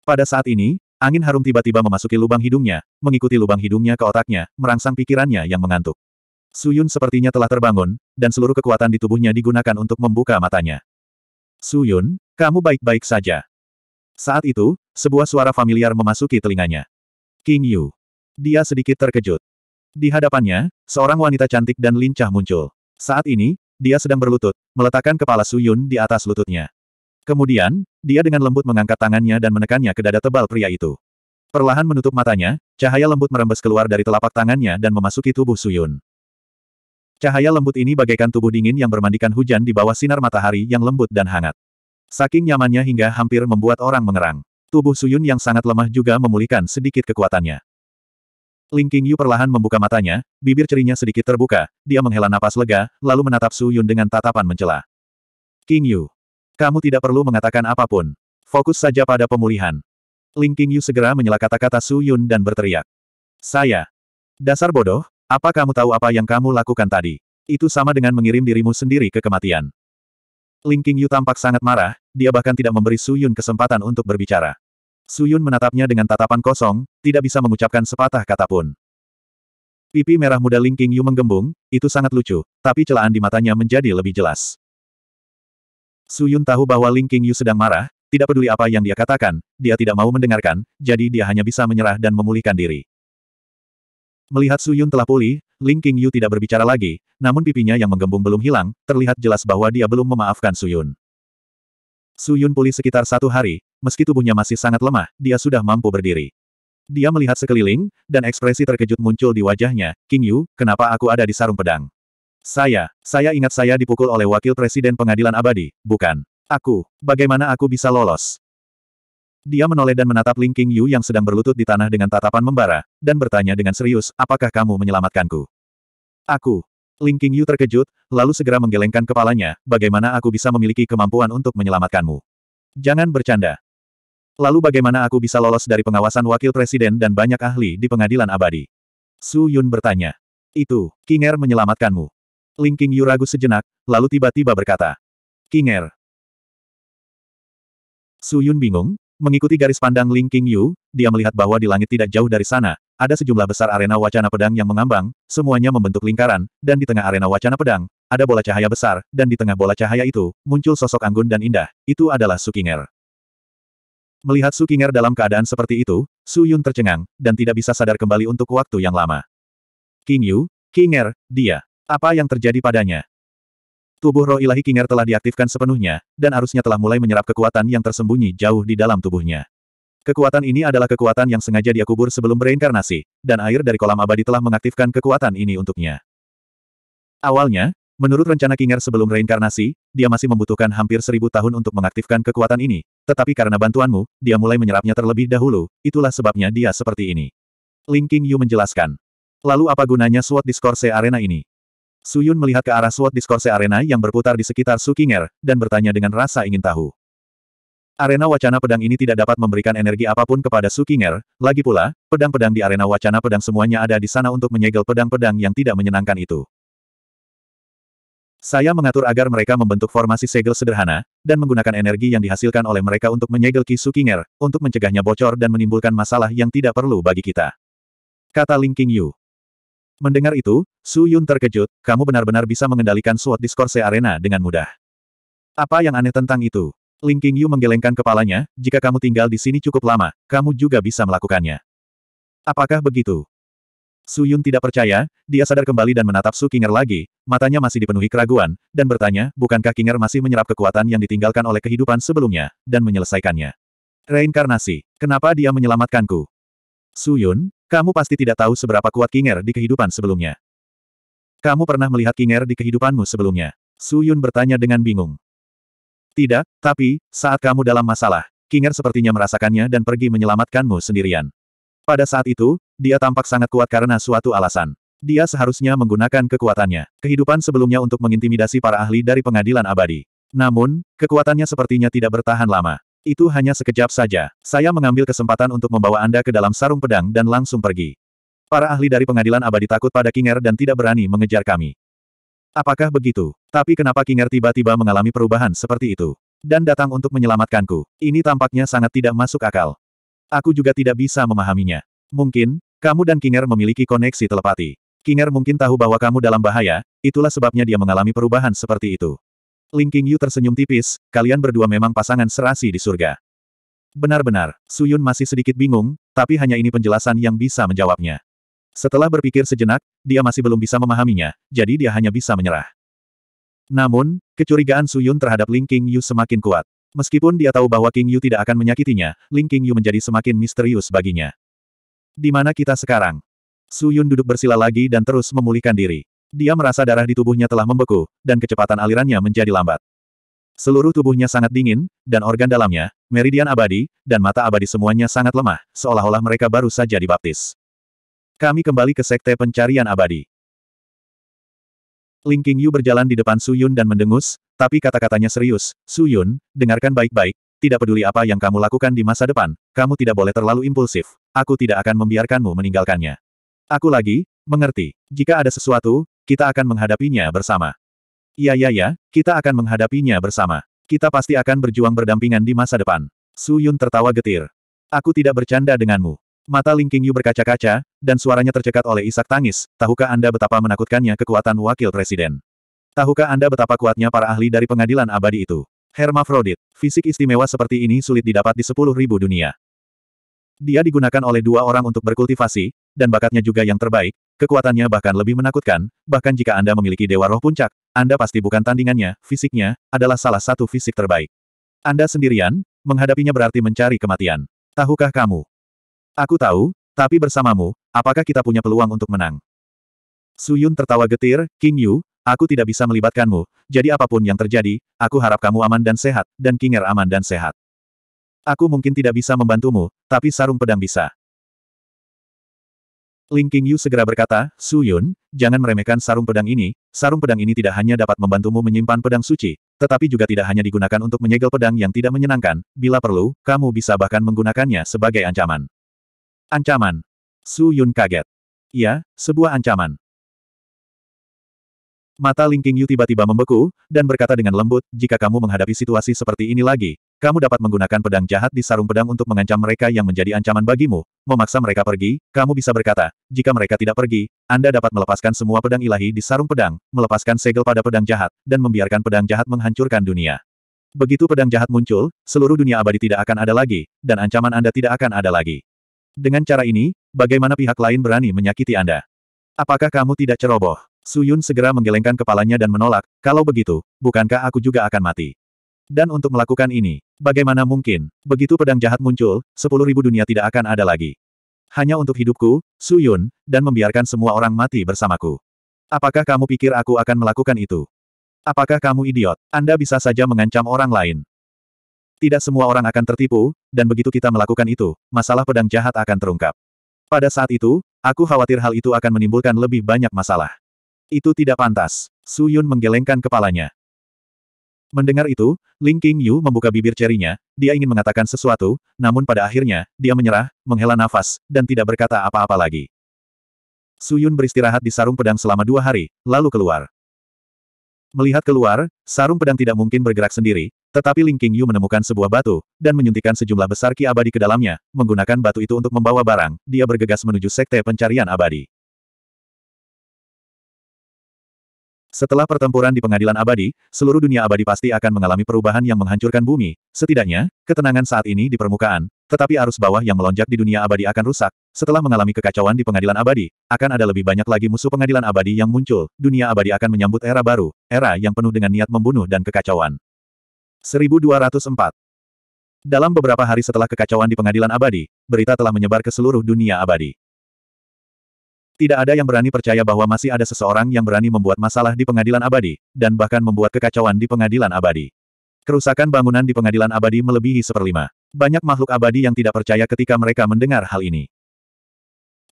Pada saat ini, angin harum tiba-tiba memasuki lubang hidungnya, mengikuti lubang hidungnya ke otaknya, merangsang pikirannya yang mengantuk. Suyun sepertinya telah terbangun, dan seluruh kekuatan di tubuhnya digunakan untuk membuka matanya. Suyun, kamu baik-baik saja. Saat itu, sebuah suara familiar memasuki telinganya. King Yu. Dia sedikit terkejut. Di hadapannya, seorang wanita cantik dan lincah muncul. Saat ini, dia sedang berlutut, meletakkan kepala Suyun di atas lututnya. Kemudian, dia dengan lembut mengangkat tangannya dan menekannya ke dada tebal pria itu. Perlahan menutup matanya, cahaya lembut merembes keluar dari telapak tangannya dan memasuki tubuh Suyun. Cahaya lembut ini bagaikan tubuh dingin yang bermandikan hujan di bawah sinar matahari yang lembut dan hangat. Saking nyamannya hingga hampir membuat orang mengerang. Tubuh Suyun yang sangat lemah juga memulihkan sedikit kekuatannya. Ling Qingyu perlahan membuka matanya, bibir cerinya sedikit terbuka, dia menghela napas lega, lalu menatap Su Yun dengan tatapan mencela. Qingyu, kamu tidak perlu mengatakan apa pun. Fokus saja pada pemulihan. Ling Qingyu segera menyela kata-kata Su Yun dan berteriak. Saya. Dasar bodoh, apa kamu tahu apa yang kamu lakukan tadi? Itu sama dengan mengirim dirimu sendiri ke kematian. Ling Qingyu tampak sangat marah, dia bahkan tidak memberi Su Yun kesempatan untuk berbicara. Suyun menatapnya dengan tatapan kosong, tidak bisa mengucapkan sepatah kata pun. Pipi merah muda Ling Yu menggembung, itu sangat lucu, tapi celaan di matanya menjadi lebih jelas. Suyun tahu bahwa Ling Yu sedang marah, tidak peduli apa yang dia katakan, dia tidak mau mendengarkan, jadi dia hanya bisa menyerah dan memulihkan diri. Melihat Suyun telah pulih, Ling Yu tidak berbicara lagi, namun pipinya yang menggembung belum hilang, terlihat jelas bahwa dia belum memaafkan Suyun. Suyun pulih sekitar satu hari, Meski tubuhnya masih sangat lemah, dia sudah mampu berdiri. Dia melihat sekeliling, dan ekspresi terkejut muncul di wajahnya. King Yu, kenapa aku ada di sarung pedang? Saya, saya ingat saya dipukul oleh wakil presiden pengadilan abadi, bukan? Aku, bagaimana aku bisa lolos? Dia menoleh dan menatap Ling King Yu yang sedang berlutut di tanah dengan tatapan membara, dan bertanya dengan serius, apakah kamu menyelamatkanku? Aku. Ling King Yu terkejut, lalu segera menggelengkan kepalanya, bagaimana aku bisa memiliki kemampuan untuk menyelamatkanmu? Jangan bercanda. Lalu bagaimana aku bisa lolos dari pengawasan wakil presiden dan banyak ahli di pengadilan abadi? Su Yun bertanya. Itu, Kinger menyelamatkanmu. Ling King Yu ragu sejenak, lalu tiba-tiba berkata. Kinger. Su Yun bingung, mengikuti garis pandang Ling King Yu, dia melihat bahwa di langit tidak jauh dari sana, ada sejumlah besar arena wacana pedang yang mengambang, semuanya membentuk lingkaran, dan di tengah arena wacana pedang, ada bola cahaya besar, dan di tengah bola cahaya itu, muncul sosok anggun dan indah, itu adalah Su Kinger. Melihat Su Kinger dalam keadaan seperti itu, Su Yun tercengang, dan tidak bisa sadar kembali untuk waktu yang lama. King Yu, Kinger, dia. Apa yang terjadi padanya? Tubuh roh ilahi Kinger telah diaktifkan sepenuhnya, dan arusnya telah mulai menyerap kekuatan yang tersembunyi jauh di dalam tubuhnya. Kekuatan ini adalah kekuatan yang sengaja dia kubur sebelum bereinkarnasi, dan air dari kolam abadi telah mengaktifkan kekuatan ini untuknya. Awalnya, Menurut rencana Kinger sebelum reinkarnasi, dia masih membutuhkan hampir seribu tahun untuk mengaktifkan kekuatan ini, tetapi karena bantuanmu, dia mulai menyerapnya terlebih dahulu, itulah sebabnya dia seperti ini. Ling King Yu menjelaskan. Lalu apa gunanya SWOT Discourse Arena ini? Su Yun melihat ke arah SWOT Discourse Arena yang berputar di sekitar Su Kinger, dan bertanya dengan rasa ingin tahu. Arena wacana pedang ini tidak dapat memberikan energi apa pun kepada Su Qinger, lagi pula, pedang-pedang di arena wacana pedang semuanya ada di sana untuk menyegel pedang-pedang yang tidak menyenangkan itu. Saya mengatur agar mereka membentuk formasi segel sederhana, dan menggunakan energi yang dihasilkan oleh mereka untuk menyegel Ki Su Qinger, untuk mencegahnya bocor dan menimbulkan masalah yang tidak perlu bagi kita. Kata Ling Qingyu. Mendengar itu, Su Yun terkejut, kamu benar-benar bisa mengendalikan SWOT Discourse Arena dengan mudah. Apa yang aneh tentang itu? Ling Qingyu menggelengkan kepalanya, jika kamu tinggal di sini cukup lama, kamu juga bisa melakukannya. Apakah begitu? Su Yun tidak percaya, dia sadar kembali dan menatap Su Qinger lagi, matanya masih dipenuhi keraguan, dan bertanya, bukankah Qinger masih menyerap kekuatan yang ditinggalkan oleh kehidupan sebelumnya, dan menyelesaikannya? Reinkarnasi, kenapa dia menyelamatkanku? Su Yun, kamu pasti tidak tahu seberapa kuat Qinger di kehidupan sebelumnya. Kamu pernah melihat Qinger di kehidupanmu sebelumnya? Su Yun bertanya dengan bingung. Tidak, tapi, saat kamu dalam masalah, Kinger sepertinya merasakannya dan pergi menyelamatkanmu sendirian. Pada saat itu, dia tampak sangat kuat karena suatu alasan. Dia seharusnya menggunakan kekuatannya, kehidupan sebelumnya untuk mengintimidasi para ahli dari pengadilan abadi. Namun, kekuatannya sepertinya tidak bertahan lama. Itu hanya sekejap saja. Saya mengambil kesempatan untuk membawa Anda ke dalam sarung pedang dan langsung pergi. Para ahli dari pengadilan abadi takut pada Kinger dan tidak berani mengejar kami. Apakah begitu? Tapi kenapa Kinger tiba-tiba mengalami perubahan seperti itu? Dan datang untuk menyelamatkanku. Ini tampaknya sangat tidak masuk akal. Aku juga tidak bisa memahaminya. Mungkin, kamu dan Kinger memiliki koneksi telepati. Kinger mungkin tahu bahwa kamu dalam bahaya, itulah sebabnya dia mengalami perubahan seperti itu. Ling Qingyu tersenyum tipis, kalian berdua memang pasangan serasi di surga. Benar-benar, Suyun masih sedikit bingung, tapi hanya ini penjelasan yang bisa menjawabnya. Setelah berpikir sejenak, dia masih belum bisa memahaminya, jadi dia hanya bisa menyerah. Namun, kecurigaan Su Yun terhadap Ling King Yu semakin kuat. Meskipun dia tahu bahwa King Yu tidak akan menyakitinya, Ling King Yu menjadi semakin misterius baginya. Di mana kita sekarang? Su Yun duduk bersila lagi dan terus memulihkan diri. Dia merasa darah di tubuhnya telah membeku, dan kecepatan alirannya menjadi lambat. Seluruh tubuhnya sangat dingin, dan organ dalamnya, meridian abadi, dan mata abadi semuanya sangat lemah, seolah-olah mereka baru saja dibaptis. Kami kembali ke Sekte Pencarian Abadi. Ling Qingyu berjalan di depan Su Yun dan mendengus, tapi kata-katanya serius, Su Yun, dengarkan baik-baik, tidak peduli apa yang kamu lakukan di masa depan, kamu tidak boleh terlalu impulsif, aku tidak akan membiarkanmu meninggalkannya. Aku lagi, mengerti, jika ada sesuatu, kita akan menghadapinya bersama. Iya iya ya, kita akan menghadapinya bersama. Kita pasti akan berjuang berdampingan di masa depan. Su Yun tertawa getir. Aku tidak bercanda denganmu. Mata Ling Qingyu berkaca-kaca, dan suaranya tercekat oleh isak tangis, tahukah Anda betapa menakutkannya kekuatan wakil presiden? Tahukah Anda betapa kuatnya para ahli dari pengadilan abadi itu? Hermafrodit, fisik istimewa seperti ini sulit didapat di sepuluh ribu dunia. Dia digunakan oleh dua orang untuk berkultivasi, dan bakatnya juga yang terbaik, kekuatannya bahkan lebih menakutkan, bahkan jika Anda memiliki Dewa Roh Puncak, Anda pasti bukan tandingannya, fisiknya, adalah salah satu fisik terbaik. Anda sendirian, menghadapinya berarti mencari kematian. Tahukah kamu, Aku tahu, tapi bersamamu, apakah kita punya peluang untuk menang? Suyun tertawa getir, King Yu, aku tidak bisa melibatkanmu, jadi apa pun yang terjadi, aku harap kamu aman dan sehat, dan Kinger aman dan sehat. Aku mungkin tidak bisa membantumu, tapi sarung pedang bisa. Ling King Yu segera berkata, Su Yun, jangan meremehkan sarung pedang ini, sarung pedang ini tidak hanya dapat membantumu menyimpan pedang suci, tetapi juga tidak hanya digunakan untuk menyegel pedang yang tidak menyenangkan, bila perlu, kamu bisa bahkan menggunakannya sebagai ancaman. Ancaman. Su Yun kaget. Iya, sebuah ancaman. Mata Ling Qingyu tiba-tiba membeku, dan berkata dengan lembut, jika kamu menghadapi situasi seperti ini lagi, kamu dapat menggunakan pedang jahat di sarung pedang untuk mengancam mereka yang menjadi ancaman bagimu, memaksa mereka pergi, kamu bisa berkata, jika mereka tidak pergi, Anda dapat melepaskan semua pedang ilahi di sarung pedang, melepaskan segel pada pedang jahat, dan membiarkan pedang jahat menghancurkan dunia. Begitu pedang jahat muncul, seluruh dunia abadi tidak akan ada lagi, dan ancaman Anda tidak akan ada lagi. Dengan cara ini, bagaimana pihak lain berani menyakiti Anda? Apakah kamu tidak ceroboh? Suyun segera menggelengkan kepalanya dan menolak, kalau begitu, bukankah aku juga akan mati? Dan untuk melakukan ini, bagaimana mungkin, begitu pedang jahat muncul, sepuluh ribu dunia tidak akan ada lagi. Hanya untuk hidupku, Suyun, dan membiarkan semua orang mati bersamaku. Apakah kamu pikir aku akan melakukan itu? Apakah kamu idiot? Anda bisa saja mengancam orang lain. Tidak semua orang akan tertipu, dan begitu kita melakukan itu, masalah pedang jahat akan terungkap. Pada saat itu, aku khawatir hal itu akan menimbulkan lebih banyak masalah. Itu tidak pantas. Su Yun menggelengkan kepalanya. Mendengar itu, Ling Qingyu membuka bibir cerinya, dia ingin mengatakan sesuatu, namun pada akhirnya, dia menyerah, menghela nafas, dan tidak berkata apa-apa lagi. Suyun beristirahat di sarung pedang selama dua hari, lalu keluar. Melihat keluar, sarung pedang tidak mungkin bergerak sendiri, tetapi Ling Qingyu menemukan sebuah batu, dan menyuntikkan sejumlah besar ki abadi ke dalamnya, menggunakan batu itu untuk membawa barang, dia bergegas menuju sekte pencarian abadi. Setelah pertempuran di pengadilan abadi, seluruh dunia abadi pasti akan mengalami perubahan yang menghancurkan bumi. Setidaknya, ketenangan saat ini di permukaan, tetapi arus bawah yang melonjak di dunia abadi akan rusak. Setelah mengalami kekacauan di pengadilan abadi, akan ada lebih banyak lagi musuh pengadilan abadi yang muncul. Dunia abadi akan menyambut era baru, era yang penuh dengan niat membunuh dan kekacauan. 1204 Dalam beberapa hari setelah kekacauan di pengadilan abadi, berita telah menyebar ke seluruh dunia abadi. Tidak ada yang berani percaya bahwa masih ada seseorang yang berani membuat masalah di pengadilan abadi, dan bahkan membuat kekacauan di pengadilan abadi. Kerusakan bangunan di pengadilan abadi melebihi seperlima. Banyak makhluk abadi yang tidak percaya ketika mereka mendengar hal ini.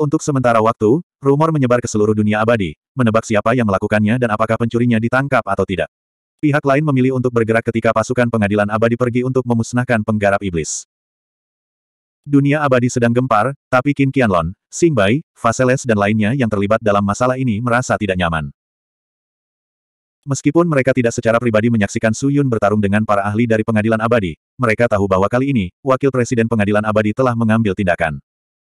Untuk sementara waktu, rumor menyebar ke seluruh dunia abadi, menebak siapa yang melakukannya dan apakah pencurinya ditangkap atau tidak. Pihak lain memilih untuk bergerak ketika pasukan pengadilan abadi pergi untuk memusnahkan penggarap iblis. Dunia abadi sedang gempar, tapi Qin Qianlong, Xing Bai, Vaseles dan lainnya yang terlibat dalam masalah ini merasa tidak nyaman. Meskipun mereka tidak secara pribadi menyaksikan Su Yun bertarung dengan para ahli dari pengadilan abadi, mereka tahu bahwa kali ini, wakil presiden pengadilan abadi telah mengambil tindakan.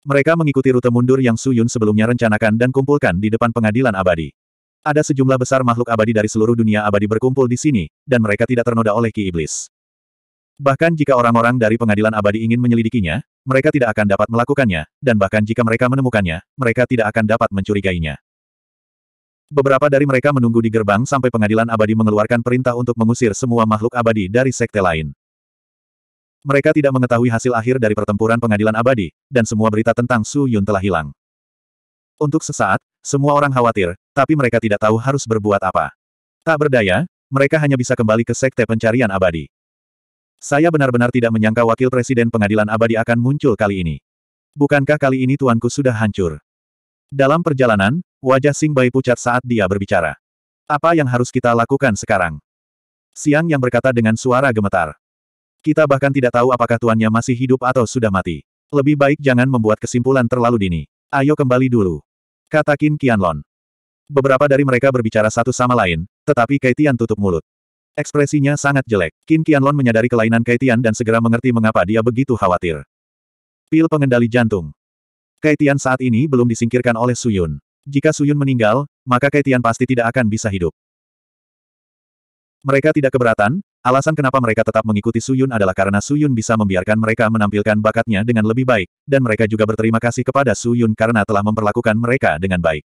Mereka mengikuti rute mundur yang Su Yun sebelumnya rencanakan dan kumpulkan di depan pengadilan abadi. Ada sejumlah besar makhluk abadi dari seluruh dunia abadi berkumpul di sini, dan mereka tidak ternoda oleh Ki Iblis. Bahkan jika orang-orang dari pengadilan abadi ingin menyelidikinya, mereka tidak akan dapat melakukannya, dan bahkan jika mereka menemukannya, mereka tidak akan dapat mencurigainya. Beberapa dari mereka menunggu di gerbang sampai pengadilan abadi mengeluarkan perintah untuk mengusir semua makhluk abadi dari sekte lain. Mereka tidak mengetahui hasil akhir dari pertempuran pengadilan abadi, dan semua berita tentang Su Yun telah hilang. Untuk sesaat, semua orang khawatir, tapi mereka tidak tahu harus berbuat apa. Tak berdaya, mereka hanya bisa kembali ke sekte pencarian abadi. Saya benar-benar tidak menyangka wakil presiden pengadilan abadi akan muncul kali ini. Bukankah kali ini tuanku sudah hancur? Dalam perjalanan, wajah Sing Bai pucat saat dia berbicara. Apa yang harus kita lakukan sekarang? Siang yang berkata dengan suara gemetar. Kita bahkan tidak tahu apakah tuannya masih hidup atau sudah mati. Lebih baik jangan membuat kesimpulan terlalu dini. Ayo kembali dulu. Kata Qin Qianlong. Beberapa dari mereka berbicara satu sama lain, tetapi Kaitian tutup mulut. Ekspresinya sangat jelek. Qin Qianlong menyadari kelainan Kaitian dan segera mengerti mengapa dia begitu khawatir. Pil pengendali jantung. Kaitian saat ini belum disingkirkan oleh Suyun. Jika Suyun meninggal, maka Kaitian pasti tidak akan bisa hidup. Mereka tidak keberatan, alasan kenapa mereka tetap mengikuti Suyun adalah karena Suyun bisa membiarkan mereka menampilkan bakatnya dengan lebih baik, dan mereka juga berterima kasih kepada Suyun karena telah memperlakukan mereka dengan baik.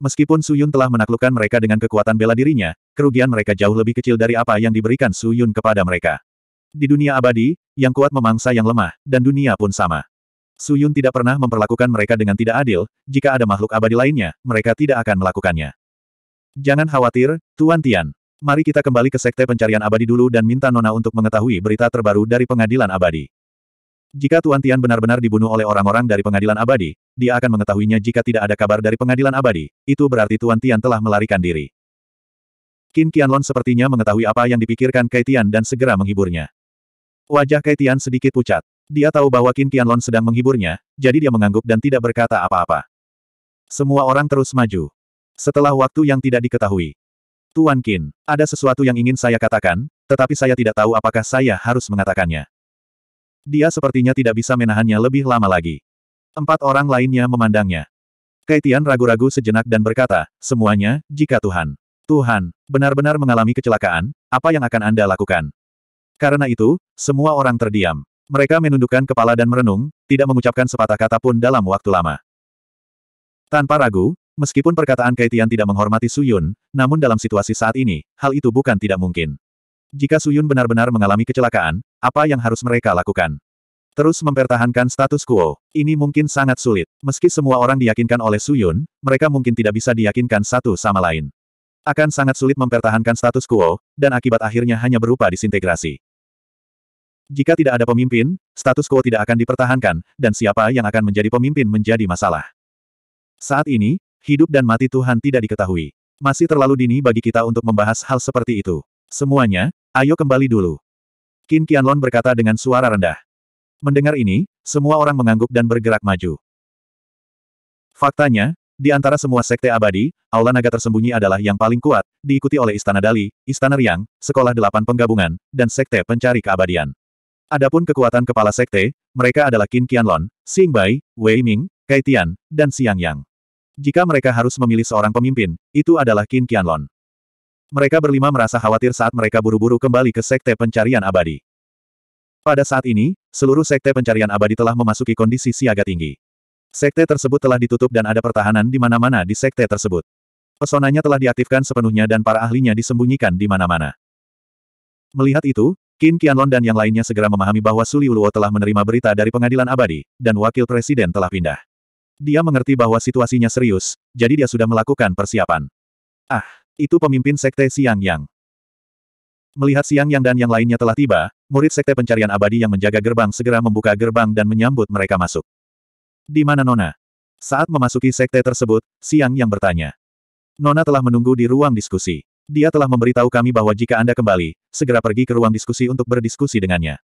Meskipun Su Yun telah menaklukkan mereka dengan kekuatan bela dirinya, kerugian mereka jauh lebih kecil dari apa yang diberikan Su Yun kepada mereka. Di dunia abadi, yang kuat memangsa yang lemah, dan dunia pun sama. Su Yun tidak pernah memperlakukan mereka dengan tidak adil, jika ada makhluk abadi lainnya, mereka tidak akan melakukannya. Jangan khawatir, Tuan Tian. Mari kita kembali ke Sekte Pencarian Abadi dulu dan minta Nona untuk mengetahui berita terbaru dari Pengadilan Abadi. Jika Tuan Tian benar-benar dibunuh oleh orang-orang dari pengadilan abadi, dia akan mengetahuinya jika tidak ada kabar dari pengadilan abadi, itu berarti Tuan Tian telah melarikan diri. Qin Qianlong sepertinya mengetahui apa yang dipikirkan Kai Tian dan segera menghiburnya. Wajah Kai Tian sedikit pucat. Dia tahu bahwa Qin Qianlong sedang menghiburnya, jadi dia mengangguk dan tidak berkata apa-apa. Semua orang terus maju. Setelah waktu yang tidak diketahui. Tuan Qin, ada sesuatu yang ingin saya katakan, tetapi saya tidak tahu apakah saya harus mengatakannya. Dia sepertinya tidak bisa menahannya lebih lama lagi. Empat orang lainnya memandangnya. Kaitian ragu-ragu sejenak dan berkata, semuanya, jika Tuhan. Tuhan, benar-benar mengalami kecelakaan, apa yang akan Anda lakukan? Karena itu, semua orang terdiam. Mereka menundukkan kepala dan merenung, tidak mengucapkan sepatah kata pun dalam waktu lama. Tanpa ragu, meskipun perkataan Kaitian tidak menghormati Suyun, namun dalam situasi saat ini, hal itu bukan tidak mungkin. Jika Suyun benar-benar mengalami kecelakaan, apa yang harus mereka lakukan? Terus mempertahankan status quo. Ini mungkin sangat sulit. Meski semua orang diyakinkan oleh Suyun, mereka mungkin tidak bisa diyakinkan satu sama lain. Akan sangat sulit mempertahankan status quo, dan akibat akhirnya hanya berupa disintegrasi. Jika tidak ada pemimpin, status quo tidak akan dipertahankan, dan siapa yang akan menjadi pemimpin menjadi masalah. Saat ini, hidup dan mati Tuhan tidak diketahui. Masih terlalu dini bagi kita untuk membahas hal seperti itu. Semuanya, ayo kembali dulu. Qin Qianlong berkata dengan suara rendah. Mendengar ini, semua orang mengangguk dan bergerak maju. Faktanya, di antara semua sekte abadi, Aula Naga Tersembunyi adalah yang paling kuat, diikuti oleh Istana Dali, Istana Riang, Sekolah Delapan Penggabungan, dan Sekte Pencari Keabadian. Adapun kekuatan kepala sekte, mereka adalah Qin Qianlong, Xing Bai, Wei Ming, Kai Tian, dan Xiang Yang. Jika mereka harus memilih seorang pemimpin, itu adalah Qin Qianlong. Mereka berlima merasa khawatir saat mereka buru-buru kembali ke Sekte Pencarian Abadi. Pada saat ini, seluruh Sekte Pencarian Abadi telah memasuki kondisi siaga tinggi. Sekte tersebut telah ditutup dan ada pertahanan di mana-mana di sekte tersebut. Pesonanya telah diaktifkan sepenuhnya dan para ahlinya disembunyikan di mana-mana. Melihat itu, Qin Qianlong dan yang lainnya segera memahami bahwa Suli Uluo telah menerima berita dari pengadilan abadi, dan wakil presiden telah pindah. Dia mengerti bahwa situasinya serius, jadi dia sudah melakukan persiapan. Ah, itu pemimpin sekte Siang Yang. Melihat Siang Yang dan yang lainnya telah tiba, murid sekte pencarian abadi yang menjaga gerbang segera membuka gerbang dan menyambut mereka masuk. Di mana Nona? Saat memasuki sekte tersebut, Siang Yang bertanya. Nona telah menunggu di ruang diskusi. Dia telah memberitahu kami bahwa jika Anda kembali, segera pergi ke ruang diskusi untuk berdiskusi dengannya.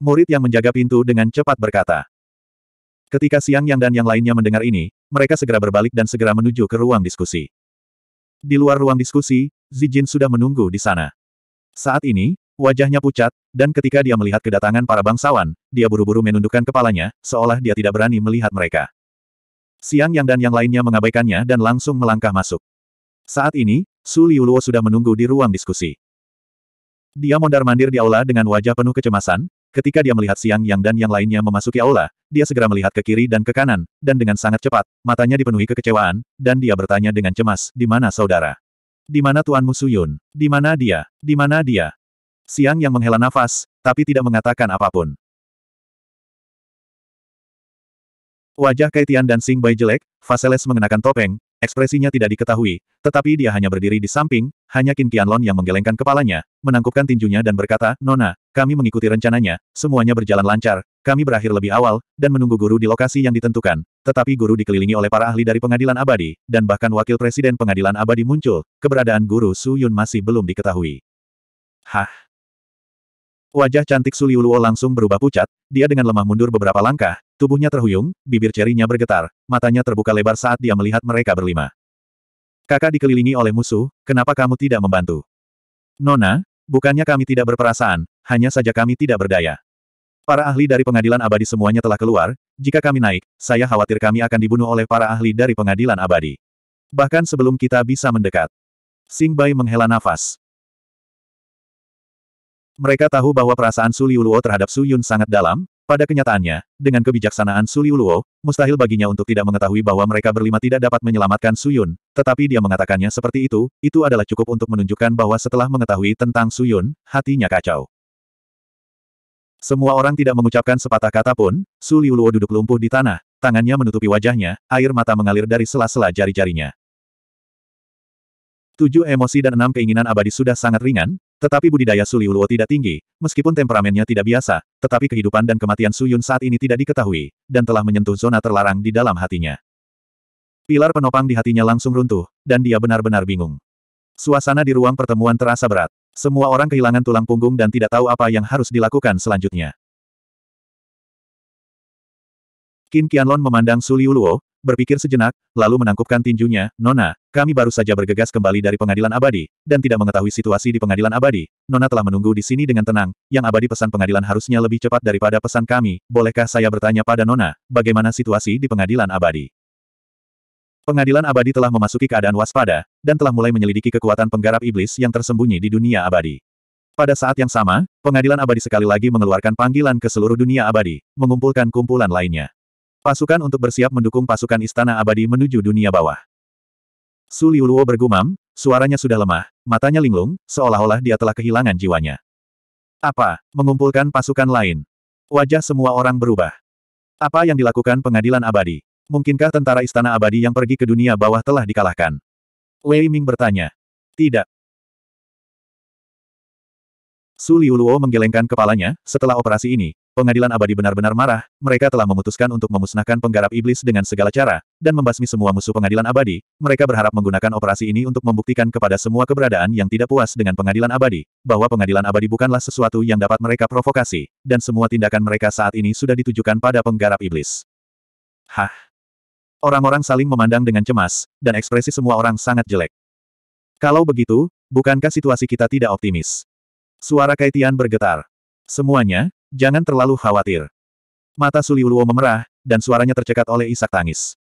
Murid yang menjaga pintu dengan cepat berkata. Ketika Siang Yang dan yang lainnya mendengar ini, mereka segera berbalik dan segera menuju ke ruang diskusi. Di luar ruang diskusi, Zijin sudah menunggu di sana. Saat ini, wajahnya pucat, dan ketika dia melihat kedatangan para bangsawan, dia buru-buru menundukkan kepalanya, seolah dia tidak berani melihat mereka. Siang Yang dan yang lainnya mengabaikannya dan langsung melangkah masuk. Saat ini, Su Liuluo sudah menunggu di ruang diskusi. Dia mondar-mandir di aula dengan wajah penuh kecemasan, ketika dia melihat Siang Yang dan yang lainnya memasuki aula, dia segera melihat ke kiri dan ke kanan, dan dengan sangat cepat, matanya dipenuhi kekecewaan, dan dia bertanya dengan cemas, di mana saudara? Di mana Tuan Musuyun? Di mana dia? Di mana dia? Siang Yang menghela nafas, tapi tidak mengatakan apa pun. Wajah Kaitian dan Sing Bai jelek, Vaseles mengenakan topeng, Ekspresinya tidak diketahui, tetapi dia hanya berdiri di samping, hanya Qin Qianlong yang menggelengkan kepalanya, menangkupkan tinjunya dan berkata, Nona, kami mengikuti rencananya, semuanya berjalan lancar, kami berakhir lebih awal, dan menunggu guru di lokasi yang ditentukan, tetapi guru dikelilingi oleh para ahli dari pengadilan abadi, dan bahkan wakil presiden pengadilan abadi muncul, keberadaan guru Su Yun masih belum diketahui. Hah? Wajah cantik Su Liuluo langsung berubah pucat, dia dengan lemah mundur beberapa langkah, Tubuhnya terhuyung, bibir cerinya bergetar, matanya terbuka lebar saat dia melihat mereka berlima. Kakak dikelilingi oleh musuh, kenapa kamu tidak membantu? Nona, bukannya kami tidak berperasaan, hanya saja kami tidak berdaya. Para ahli dari pengadilan abadi semuanya telah keluar, jika kami naik, saya khawatir kami akan dibunuh oleh para ahli dari pengadilan abadi. Bahkan sebelum kita bisa mendekat. Sing Bai menghela nafas. Mereka tahu bahwa perasaan Su Liuluo terhadap Su Yun sangat dalam, pada kenyataannya, dengan kebijaksanaan Su Liuluo, mustahil baginya untuk tidak mengetahui bahwa mereka berlima tidak dapat menyelamatkan Su Yun, tetapi dia mengatakannya seperti itu, itu adalah cukup untuk menunjukkan bahwa setelah mengetahui tentang Su Yun, hatinya kacau. Semua orang tidak mengucapkan sepatah kata pun, Su Liuluo duduk lumpuh di tanah, tangannya menutupi wajahnya, air mata mengalir dari sela-sela jari-jarinya. Tujuh emosi dan enam keinginan abadi sudah sangat ringan, tetapi budidaya Su Liuluo tidak tinggi, meskipun temperamennya tidak biasa, tetapi kehidupan dan kematian Su Yun saat ini tidak diketahui, dan telah menyentuh zona terlarang di dalam hatinya. Pilar penopang di hatinya langsung runtuh, dan dia benar-benar bingung. Suasana di ruang pertemuan terasa berat. Semua orang kehilangan tulang punggung dan tidak tahu apa yang harus dilakukan selanjutnya. Qin Qianlong memandang Su Liuluo, berpikir sejenak, lalu menangkupkan tinjunya, Nona, kami baru saja bergegas kembali dari pengadilan abadi, dan tidak mengetahui situasi di pengadilan abadi. Nona telah menunggu di sini dengan tenang, yang abadi pesan pengadilan harusnya lebih cepat daripada pesan kami, bolehkah saya bertanya pada Nona, bagaimana situasi di pengadilan abadi? Pengadilan abadi telah memasuki keadaan waspada, dan telah mulai menyelidiki kekuatan penggarap iblis yang tersembunyi di dunia abadi. Pada saat yang sama, pengadilan abadi sekali lagi mengeluarkan panggilan ke seluruh dunia abadi, mengumpulkan kumpulan lainnya. Pasukan untuk bersiap mendukung pasukan Istana Abadi menuju dunia bawah. Su Liuluo bergumam, suaranya sudah lemah, matanya linglung, seolah-olah dia telah kehilangan jiwanya. Apa? Mengumpulkan pasukan lain. Wajah semua orang berubah. Apa yang dilakukan pengadilan abadi? Mungkinkah tentara Istana Abadi yang pergi ke dunia bawah telah dikalahkan? Wei Ming bertanya. Tidak. Su Liuluo menggelengkan kepalanya, setelah operasi ini, pengadilan abadi benar-benar marah, mereka telah memutuskan untuk memusnahkan penggarap iblis dengan segala cara, dan membasmi semua musuh pengadilan abadi, mereka berharap menggunakan operasi ini untuk membuktikan kepada semua keberadaan yang tidak puas dengan pengadilan abadi, bahwa pengadilan abadi bukanlah sesuatu yang dapat mereka provokasi, dan semua tindakan mereka saat ini sudah ditujukan pada penggarap iblis. Hah? Orang-orang saling memandang dengan cemas, dan ekspresi semua orang sangat jelek. Kalau begitu, bukankah situasi kita tidak optimis? Suara Kaitian bergetar. Semuanya, jangan terlalu khawatir. Mata Suli Uluo memerah, dan suaranya tercekat oleh isak tangis.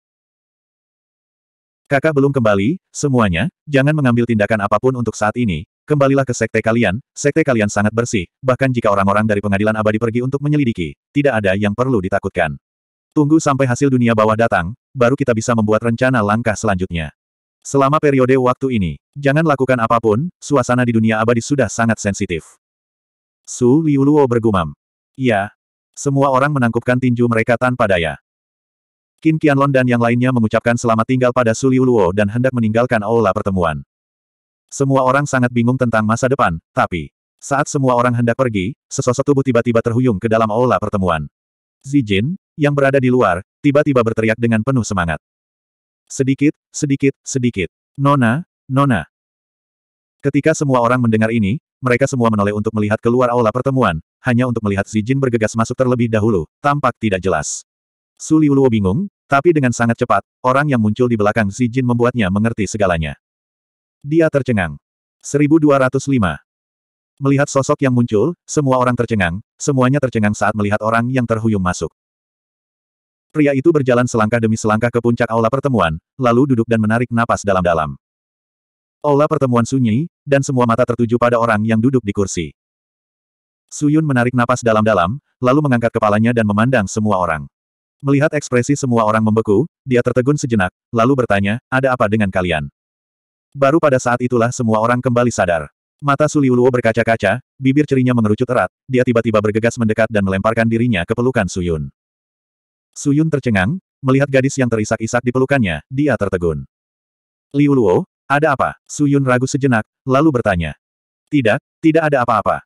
Kakak belum kembali, semuanya, jangan mengambil tindakan apa pun untuk saat ini, kembalilah ke sekte kalian, sekte kalian sangat bersih, bahkan jika orang-orang dari pengadilan abadi pergi untuk menyelidiki, tidak ada yang perlu ditakutkan. Tunggu sampai hasil dunia bawah datang, baru kita bisa membuat rencana langkah selanjutnya. Selama periode waktu ini, jangan lakukan apa pun, suasana di dunia abadi sudah sangat sensitif. Su Liuluo bergumam. Iya. Semua orang menangkupkan tinju mereka tanpa daya. Qin Qianlong dan yang lainnya mengucapkan selamat tinggal pada Su Liuluo dan hendak meninggalkan aula pertemuan. Semua orang sangat bingung tentang masa depan, tapi saat semua orang hendak pergi, sesosok tubuh tiba-tiba terhuyung ke dalam aula pertemuan. Zijin, yang berada di luar, tiba-tiba berteriak dengan penuh semangat. Sedikit, sedikit, sedikit. Nona, Nona. Ketika semua orang mendengar ini, mereka semua menoleh untuk melihat keluar aula pertemuan, hanya untuk melihat si Jin bergegas masuk terlebih dahulu, tampak tidak jelas. Su Liuluo bingung, tapi dengan sangat cepat, orang yang muncul di belakang si Jin membuatnya mengerti segalanya. Dia tercengang. 1205. Melihat sosok yang muncul, semua orang tercengang, semuanya tercengang saat melihat orang yang terhuyung masuk. Pria itu berjalan selangkah demi selangkah ke puncak aula pertemuan, lalu duduk dan menarik napas dalam-dalam. Aula pertemuan sunyi, dan semua mata tertuju pada orang yang duduk di kursi. Suyun menarik napas dalam-dalam, lalu mengangkat kepalanya dan memandang semua orang. Melihat ekspresi semua orang membeku, dia tertegun sejenak, lalu bertanya, ada apa dengan kalian? Baru pada saat itulah semua orang kembali sadar. Mata Suliuluo berkaca-kaca, bibir cerinya mengerucut erat, dia tiba-tiba bergegas mendekat dan melemparkan dirinya ke pelukan Suyun. Suyun tercengang, melihat gadis yang terisak-isak di pelukannya, dia tertegun. Liu Luo, ada apa? Suyun ragu sejenak, lalu bertanya. Tidak, tidak ada apa-apa.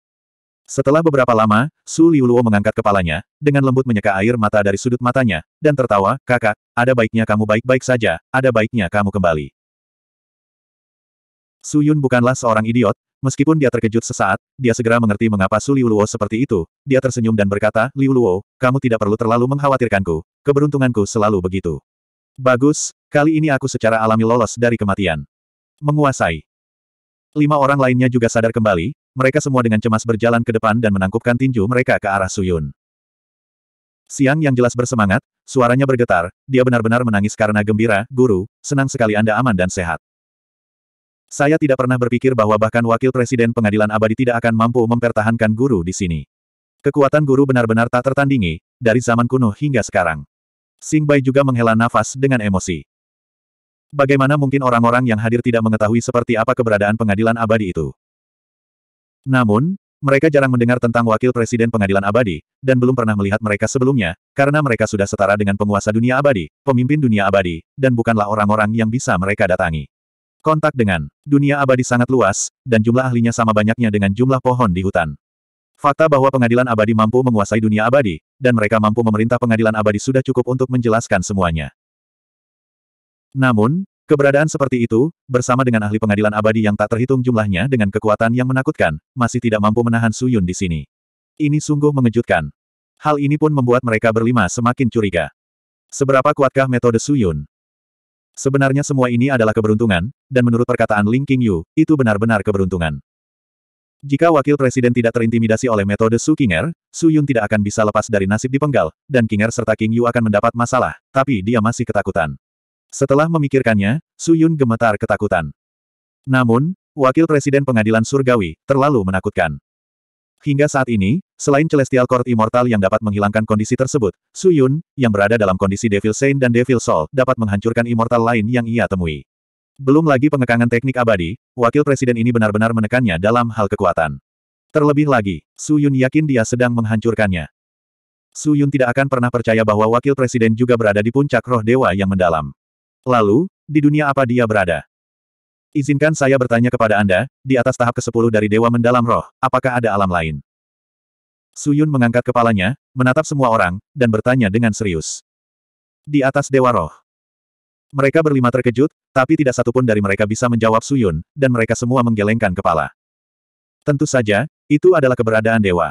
Setelah beberapa lama, Su Liu Luo mengangkat kepalanya, dengan lembut menyeka air mata dari sudut matanya, dan tertawa, kakak, ada baiknya kamu baik-baik saja, ada baiknya kamu kembali. Suyun bukanlah seorang idiot, Meskipun dia terkejut sesaat, dia segera mengerti mengapa Su Liu Luo seperti itu. Dia tersenyum dan berkata, Liu Luo, kamu tidak perlu terlalu mengkhawatirkanku. Keberuntunganku selalu begitu. Bagus, kali ini aku secara alami lolos dari kematian. Menguasai. Lima orang lainnya juga sadar kembali, mereka semua dengan cemas berjalan ke depan dan menangkupkan tinju mereka ke arah Suyun. Siang yang jelas bersemangat, suaranya bergetar, dia benar-benar menangis karena gembira, guru, senang sekali Anda aman dan sehat. Saya tidak pernah berpikir bahwa bahkan wakil presiden pengadilan abadi tidak akan mampu mempertahankan guru di sini. Kekuatan guru benar-benar tak tertandingi, dari zaman kuno hingga sekarang. Sing Bai juga menghela nafas dengan emosi. Bagaimana mungkin orang-orang yang hadir tidak mengetahui seperti apa keberadaan pengadilan abadi itu? Namun, mereka jarang mendengar tentang wakil presiden pengadilan abadi, dan belum pernah melihat mereka sebelumnya, karena mereka sudah setara dengan penguasa dunia abadi, pemimpin dunia abadi, dan bukanlah orang-orang yang bisa mereka datangi. Kontak dengan dunia abadi sangat luas, dan jumlah ahlinya sama banyaknya dengan jumlah pohon di hutan. Fakta bahwa pengadilan abadi mampu menguasai dunia abadi, dan mereka mampu memerintah pengadilan abadi sudah cukup untuk menjelaskan semuanya. Namun, keberadaan seperti itu, bersama dengan ahli pengadilan abadi yang tak terhitung jumlahnya dengan kekuatan yang menakutkan, masih tidak mampu menahan Suyun di sini. Ini sungguh mengejutkan. Hal ini pun membuat mereka berlima semakin curiga. Seberapa kuatkah metode Suyun? Sebenarnya semua ini adalah keberuntungan, dan menurut perkataan Ling Qingyu, itu benar-benar keberuntungan. Jika wakil presiden tidak terintimidasi oleh metode Su Qinger, Su Yun tidak akan bisa lepas dari nasib dipenggal, dan Qinger serta King Yu akan mendapat masalah, tapi dia masih ketakutan. Setelah memikirkannya, Su Yun gemetar ketakutan. Namun, wakil presiden pengadilan surgawi, terlalu menakutkan. Hingga saat ini, selain Celestial Court Immortal yang dapat menghilangkan kondisi tersebut, Su Yun, yang berada dalam kondisi Devil Saint dan Devil Soul, dapat menghancurkan Immortal lain yang ia temui. Belum lagi pengekangan teknik abadi, wakil presiden ini benar-benar menekannya dalam hal kekuatan. Terlebih lagi, Su Yun yakin dia sedang menghancurkannya. Su Yun tidak akan pernah percaya bahwa wakil presiden juga berada di puncak roh dewa yang mendalam. Lalu, di dunia apa dia berada? Izinkan saya bertanya kepada Anda, di atas tahap ke-10 dari Dewa Mendalam Roh, apakah ada alam lain? Su Yun mengangkat kepalanya, menatap semua orang, dan bertanya dengan serius. Di atas Dewa Roh. Mereka berlima terkejut, tapi tidak satupun dari mereka bisa menjawab Su Yun, dan mereka semua menggelengkan kepala. Tentu saja, itu adalah keberadaan dewa.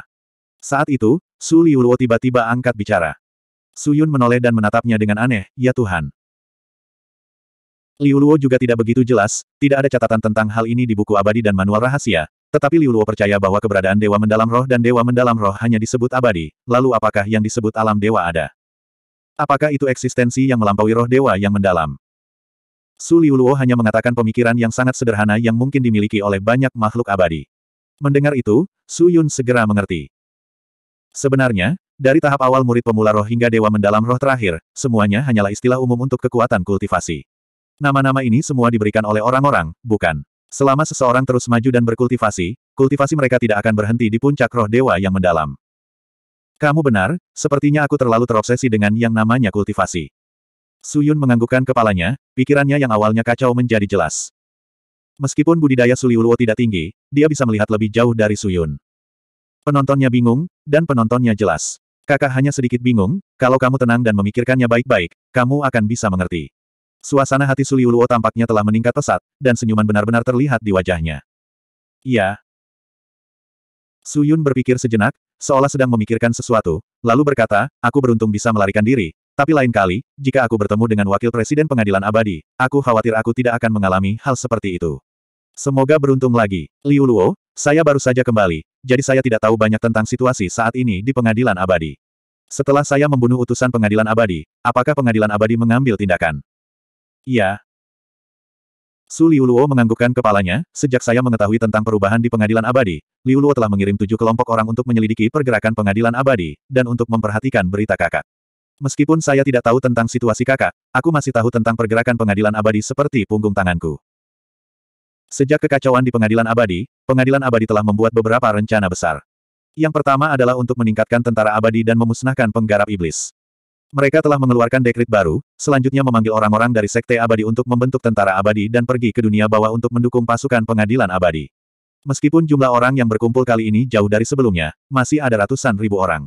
Saat itu, Su Liuluo tiba-tiba angkat bicara. Su Yun menoleh dan menatapnya dengan aneh, ya Tuhan. Liu Luo juga tidak begitu jelas, tidak ada catatan tentang hal ini di buku abadi dan manual rahasia, tetapi Liu Luo percaya bahwa keberadaan Dewa Mendalam Roh dan Dewa Mendalam Roh hanya disebut abadi, lalu apakah yang disebut alam dewa ada? Apakah itu eksistensi yang melampaui roh dewa yang mendalam? Su Liu Luo hanya mengatakan pemikiran yang sangat sederhana yang mungkin dimiliki oleh banyak makhluk abadi. Mendengar itu, Su Yun segera mengerti. Sebenarnya, dari tahap awal murid pemula roh hingga dewa mendalam roh terakhir, semuanya hanyalah istilah umum untuk kekuatan kultivasi. Nama-nama ini semua diberikan oleh orang-orang, bukan. Selama seseorang terus maju dan berkultivasi, kultivasi mereka tidak akan berhenti di puncak roh dewa yang mendalam. Kamu benar, sepertinya aku terlalu terobsesi dengan yang namanya kultivasi. Suyun menganggukkan kepalanya, pikirannya yang awalnya kacau menjadi jelas. Meskipun budidaya Suliuluo tidak tinggi, dia bisa melihat lebih jauh dari Suyun. Penontonnya bingung, dan penontonnya jelas. Kakak hanya sedikit bingung, kalau kamu tenang dan memikirkannya baik-baik, kamu akan bisa mengerti. Suasana hati Suli Uluo tampaknya telah meningkat pesat, dan senyuman benar-benar terlihat di wajahnya. Iya. Su Yun berpikir sejenak, seolah sedang memikirkan sesuatu, lalu berkata, aku beruntung bisa melarikan diri, tapi lain kali, jika aku bertemu dengan wakil presiden pengadilan abadi, aku khawatir aku tidak akan mengalami hal seperti itu. Semoga beruntung lagi. Liu Luo, saya baru saja kembali, jadi saya tidak tahu banyak tentang situasi saat ini di pengadilan abadi. Setelah saya membunuh utusan pengadilan abadi, apakah pengadilan abadi mengambil tindakan? Iya. Su Liuluo menganggukkan kepalanya, sejak saya mengetahui tentang perubahan di pengadilan abadi, Liuluo telah mengirim tujuh kelompok orang untuk menyelidiki pergerakan pengadilan abadi, dan untuk memperhatikan berita kakak. Meskipun saya tidak tahu tentang situasi kakak, aku masih tahu tentang pergerakan pengadilan abadi seperti punggung tanganku. Sejak kekacauan di pengadilan abadi, pengadilan abadi telah membuat beberapa rencana besar. Yang pertama adalah untuk meningkatkan tentara abadi dan memusnahkan penggarap iblis. Mereka telah mengeluarkan dekrit baru, selanjutnya memanggil orang-orang dari Sekte Abadi untuk membentuk tentara abadi dan pergi ke dunia bawah untuk mendukung pasukan pengadilan abadi. Meskipun jumlah orang yang berkumpul kali ini jauh dari sebelumnya, masih ada ratusan ribu orang.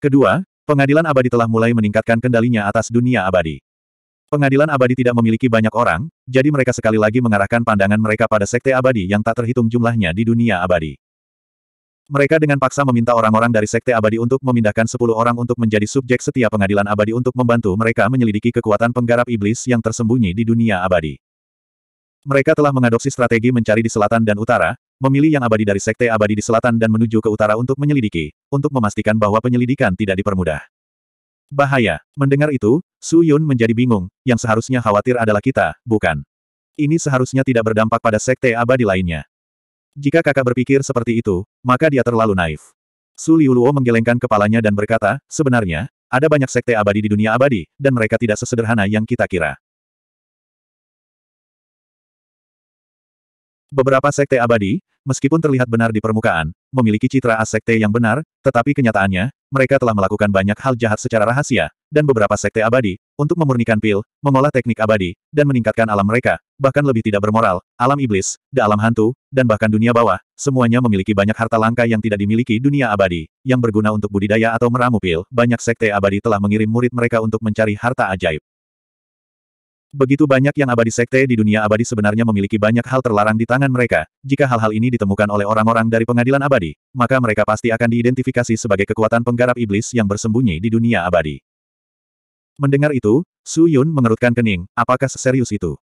Kedua, pengadilan abadi telah mulai meningkatkan kendalinya atas dunia abadi. Pengadilan abadi tidak memiliki banyak orang, jadi mereka sekali lagi mengarahkan pandangan mereka pada sekte abadi yang tak terhitung jumlahnya di dunia abadi. Mereka dengan paksa meminta orang-orang dari Sekte Abadi untuk memindahkan 10 orang untuk menjadi subjek setiap pengadilan abadi untuk membantu mereka menyelidiki kekuatan penggarap iblis yang tersembunyi di dunia abadi. Mereka telah mengadopsi strategi mencari di selatan dan utara, memilih yang abadi dari Sekte Abadi di selatan dan menuju ke utara untuk menyelidiki, untuk memastikan bahwa penyelidikan tidak dipermudah. Bahaya. Mendengar itu, Su Yun menjadi bingung, yang seharusnya khawatir adalah kita, bukan. Ini seharusnya tidak berdampak pada Sekte Abadi lainnya. Jika kakak berpikir seperti itu, maka dia terlalu naif. Su Liuluo menggelengkan kepalanya dan berkata, sebenarnya, ada banyak sekte abadi di dunia abadi, dan mereka tidak sesederhana yang kita kira. Beberapa sekte abadi, meskipun terlihat benar di permukaan, memiliki citra as sekte yang benar, tetapi kenyataannya, mereka telah melakukan banyak hal jahat secara rahasia, dan beberapa sekte abadi, untuk memurnikan pil, mengolah teknik abadi, dan meningkatkan alam mereka, bahkan lebih tidak bermoral, alam iblis, the alam hantu, dan bahkan dunia bawah, semuanya memiliki banyak harta langka yang tidak dimiliki dunia abadi, yang berguna untuk budidaya atau meramu pil, banyak sekte abadi telah mengirim murid mereka untuk mencari harta ajaib. Begitu banyak yang abadi sekte di dunia abadi sebenarnya memiliki banyak hal terlarang di tangan mereka. Jika hal-hal ini ditemukan oleh orang-orang dari pengadilan abadi, maka mereka pasti akan diidentifikasi sebagai kekuatan penggarap iblis yang bersembunyi di dunia abadi. Mendengar itu, Su Yun mengerutkan kening, apakah seserius itu?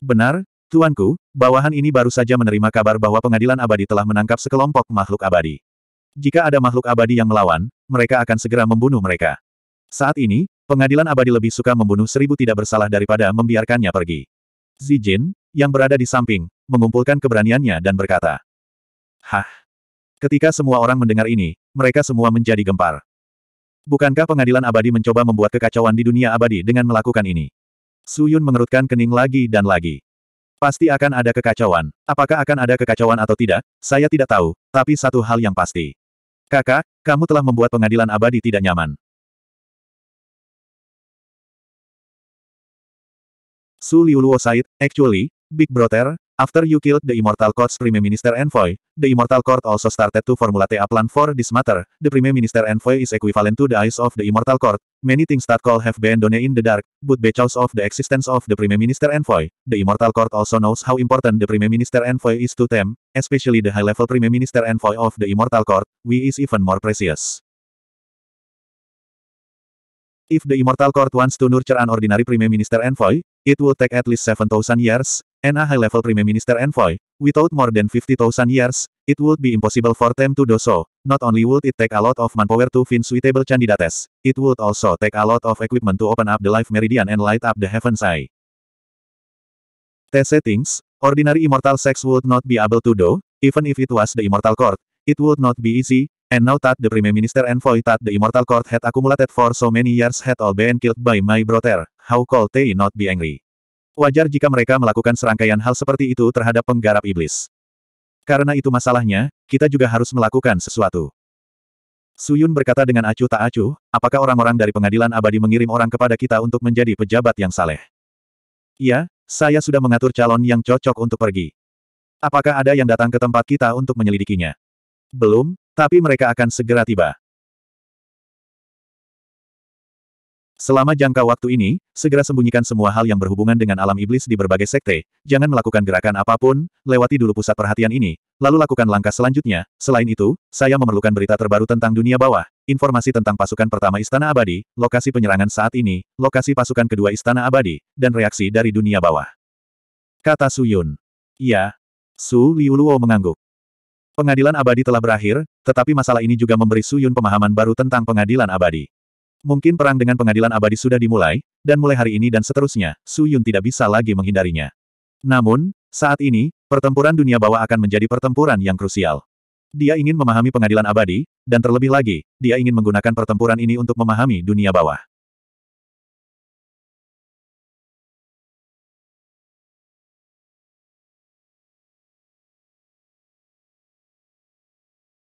Benar, tuanku, bawahan ini baru saja menerima kabar bahwa pengadilan abadi telah menangkap sekelompok makhluk abadi. Jika ada makhluk abadi yang melawan, mereka akan segera membunuh mereka. Saat ini, Pengadilan abadi lebih suka membunuh seribu tidak bersalah daripada membiarkannya pergi. Zijin, yang berada di samping, mengumpulkan keberaniannya dan berkata, Hah? Ketika semua orang mendengar ini, mereka semua menjadi gempar. Bukankah pengadilan abadi mencoba membuat kekacauan di dunia abadi dengan melakukan ini? Suyun mengerutkan kening lagi dan lagi. Pasti akan ada kekacauan. Apakah akan ada kekacauan atau tidak, saya tidak tahu, tapi satu hal yang pasti. Kakak, kamu telah membuat pengadilan abadi tidak nyaman. Su Liuluo Said, actually, Big Brother, after you killed the Immortal Court's Prime Minister Envoy, the Immortal Court also started to formulate a plan for this matter. The Prime Minister Envoy is equivalent to the eyes of the Immortal Court. Many things that could have been done in the dark, but because of the existence of the Prime Minister Envoy, the Immortal Court also knows how important the Prime Minister Envoy is to them, especially the high-level Prime Minister Envoy of the Immortal Court, we is even more precious. If the Immortal Court wants to nurture an ordinary Prime Minister Envoy, it will take at least 7,000 years, and a high-level Prime Minister Envoy, without more than 50,000 years, it would be impossible for them to do so. Not only would it take a lot of manpower to find suitable candidates, it would also take a lot of equipment to open up the life meridian and light up the heaven's eye. Test settings, ordinary immortal sex would not be able to do, even if it was the immortal court, it would not be easy, and now that the Prime Minister Envoy that the immortal court had accumulated for so many years had all been killed by my brother, how could they not be angry? Wajar jika mereka melakukan serangkaian hal seperti itu terhadap penggarap iblis. Karena itu masalahnya, kita juga harus melakukan sesuatu. Suyun berkata dengan acuh tak acuh, apakah orang-orang dari pengadilan abadi mengirim orang kepada kita untuk menjadi pejabat yang saleh? Iya, saya sudah mengatur calon yang cocok untuk pergi. Apakah ada yang datang ke tempat kita untuk menyelidikinya? Belum, tapi mereka akan segera tiba. Selama jangka waktu ini, segera sembunyikan semua hal yang berhubungan dengan alam iblis di berbagai sekte, jangan melakukan gerakan apa pun, lewati dulu pusat perhatian ini, lalu lakukan langkah selanjutnya. Selain itu, saya memerlukan berita terbaru tentang dunia bawah, informasi tentang pasukan pertama Istana Abadi, lokasi penyerangan saat ini, lokasi pasukan kedua Istana Abadi, dan reaksi dari dunia bawah. Kata Su Yun. Iya. Su Liuluo mengangguk. Pengadilan abadi telah berakhir, tetapi masalah ini juga memberi Su Yun pemahaman baru tentang pengadilan abadi. Mungkin perang dengan pengadilan abadi sudah dimulai, dan mulai hari ini dan seterusnya, Su Yun tidak bisa lagi menghindarinya. Namun, saat ini, pertempuran dunia bawah akan menjadi pertempuran yang krusial. Dia ingin memahami pengadilan abadi, dan terlebih lagi, dia ingin menggunakan pertempuran ini untuk memahami dunia bawah.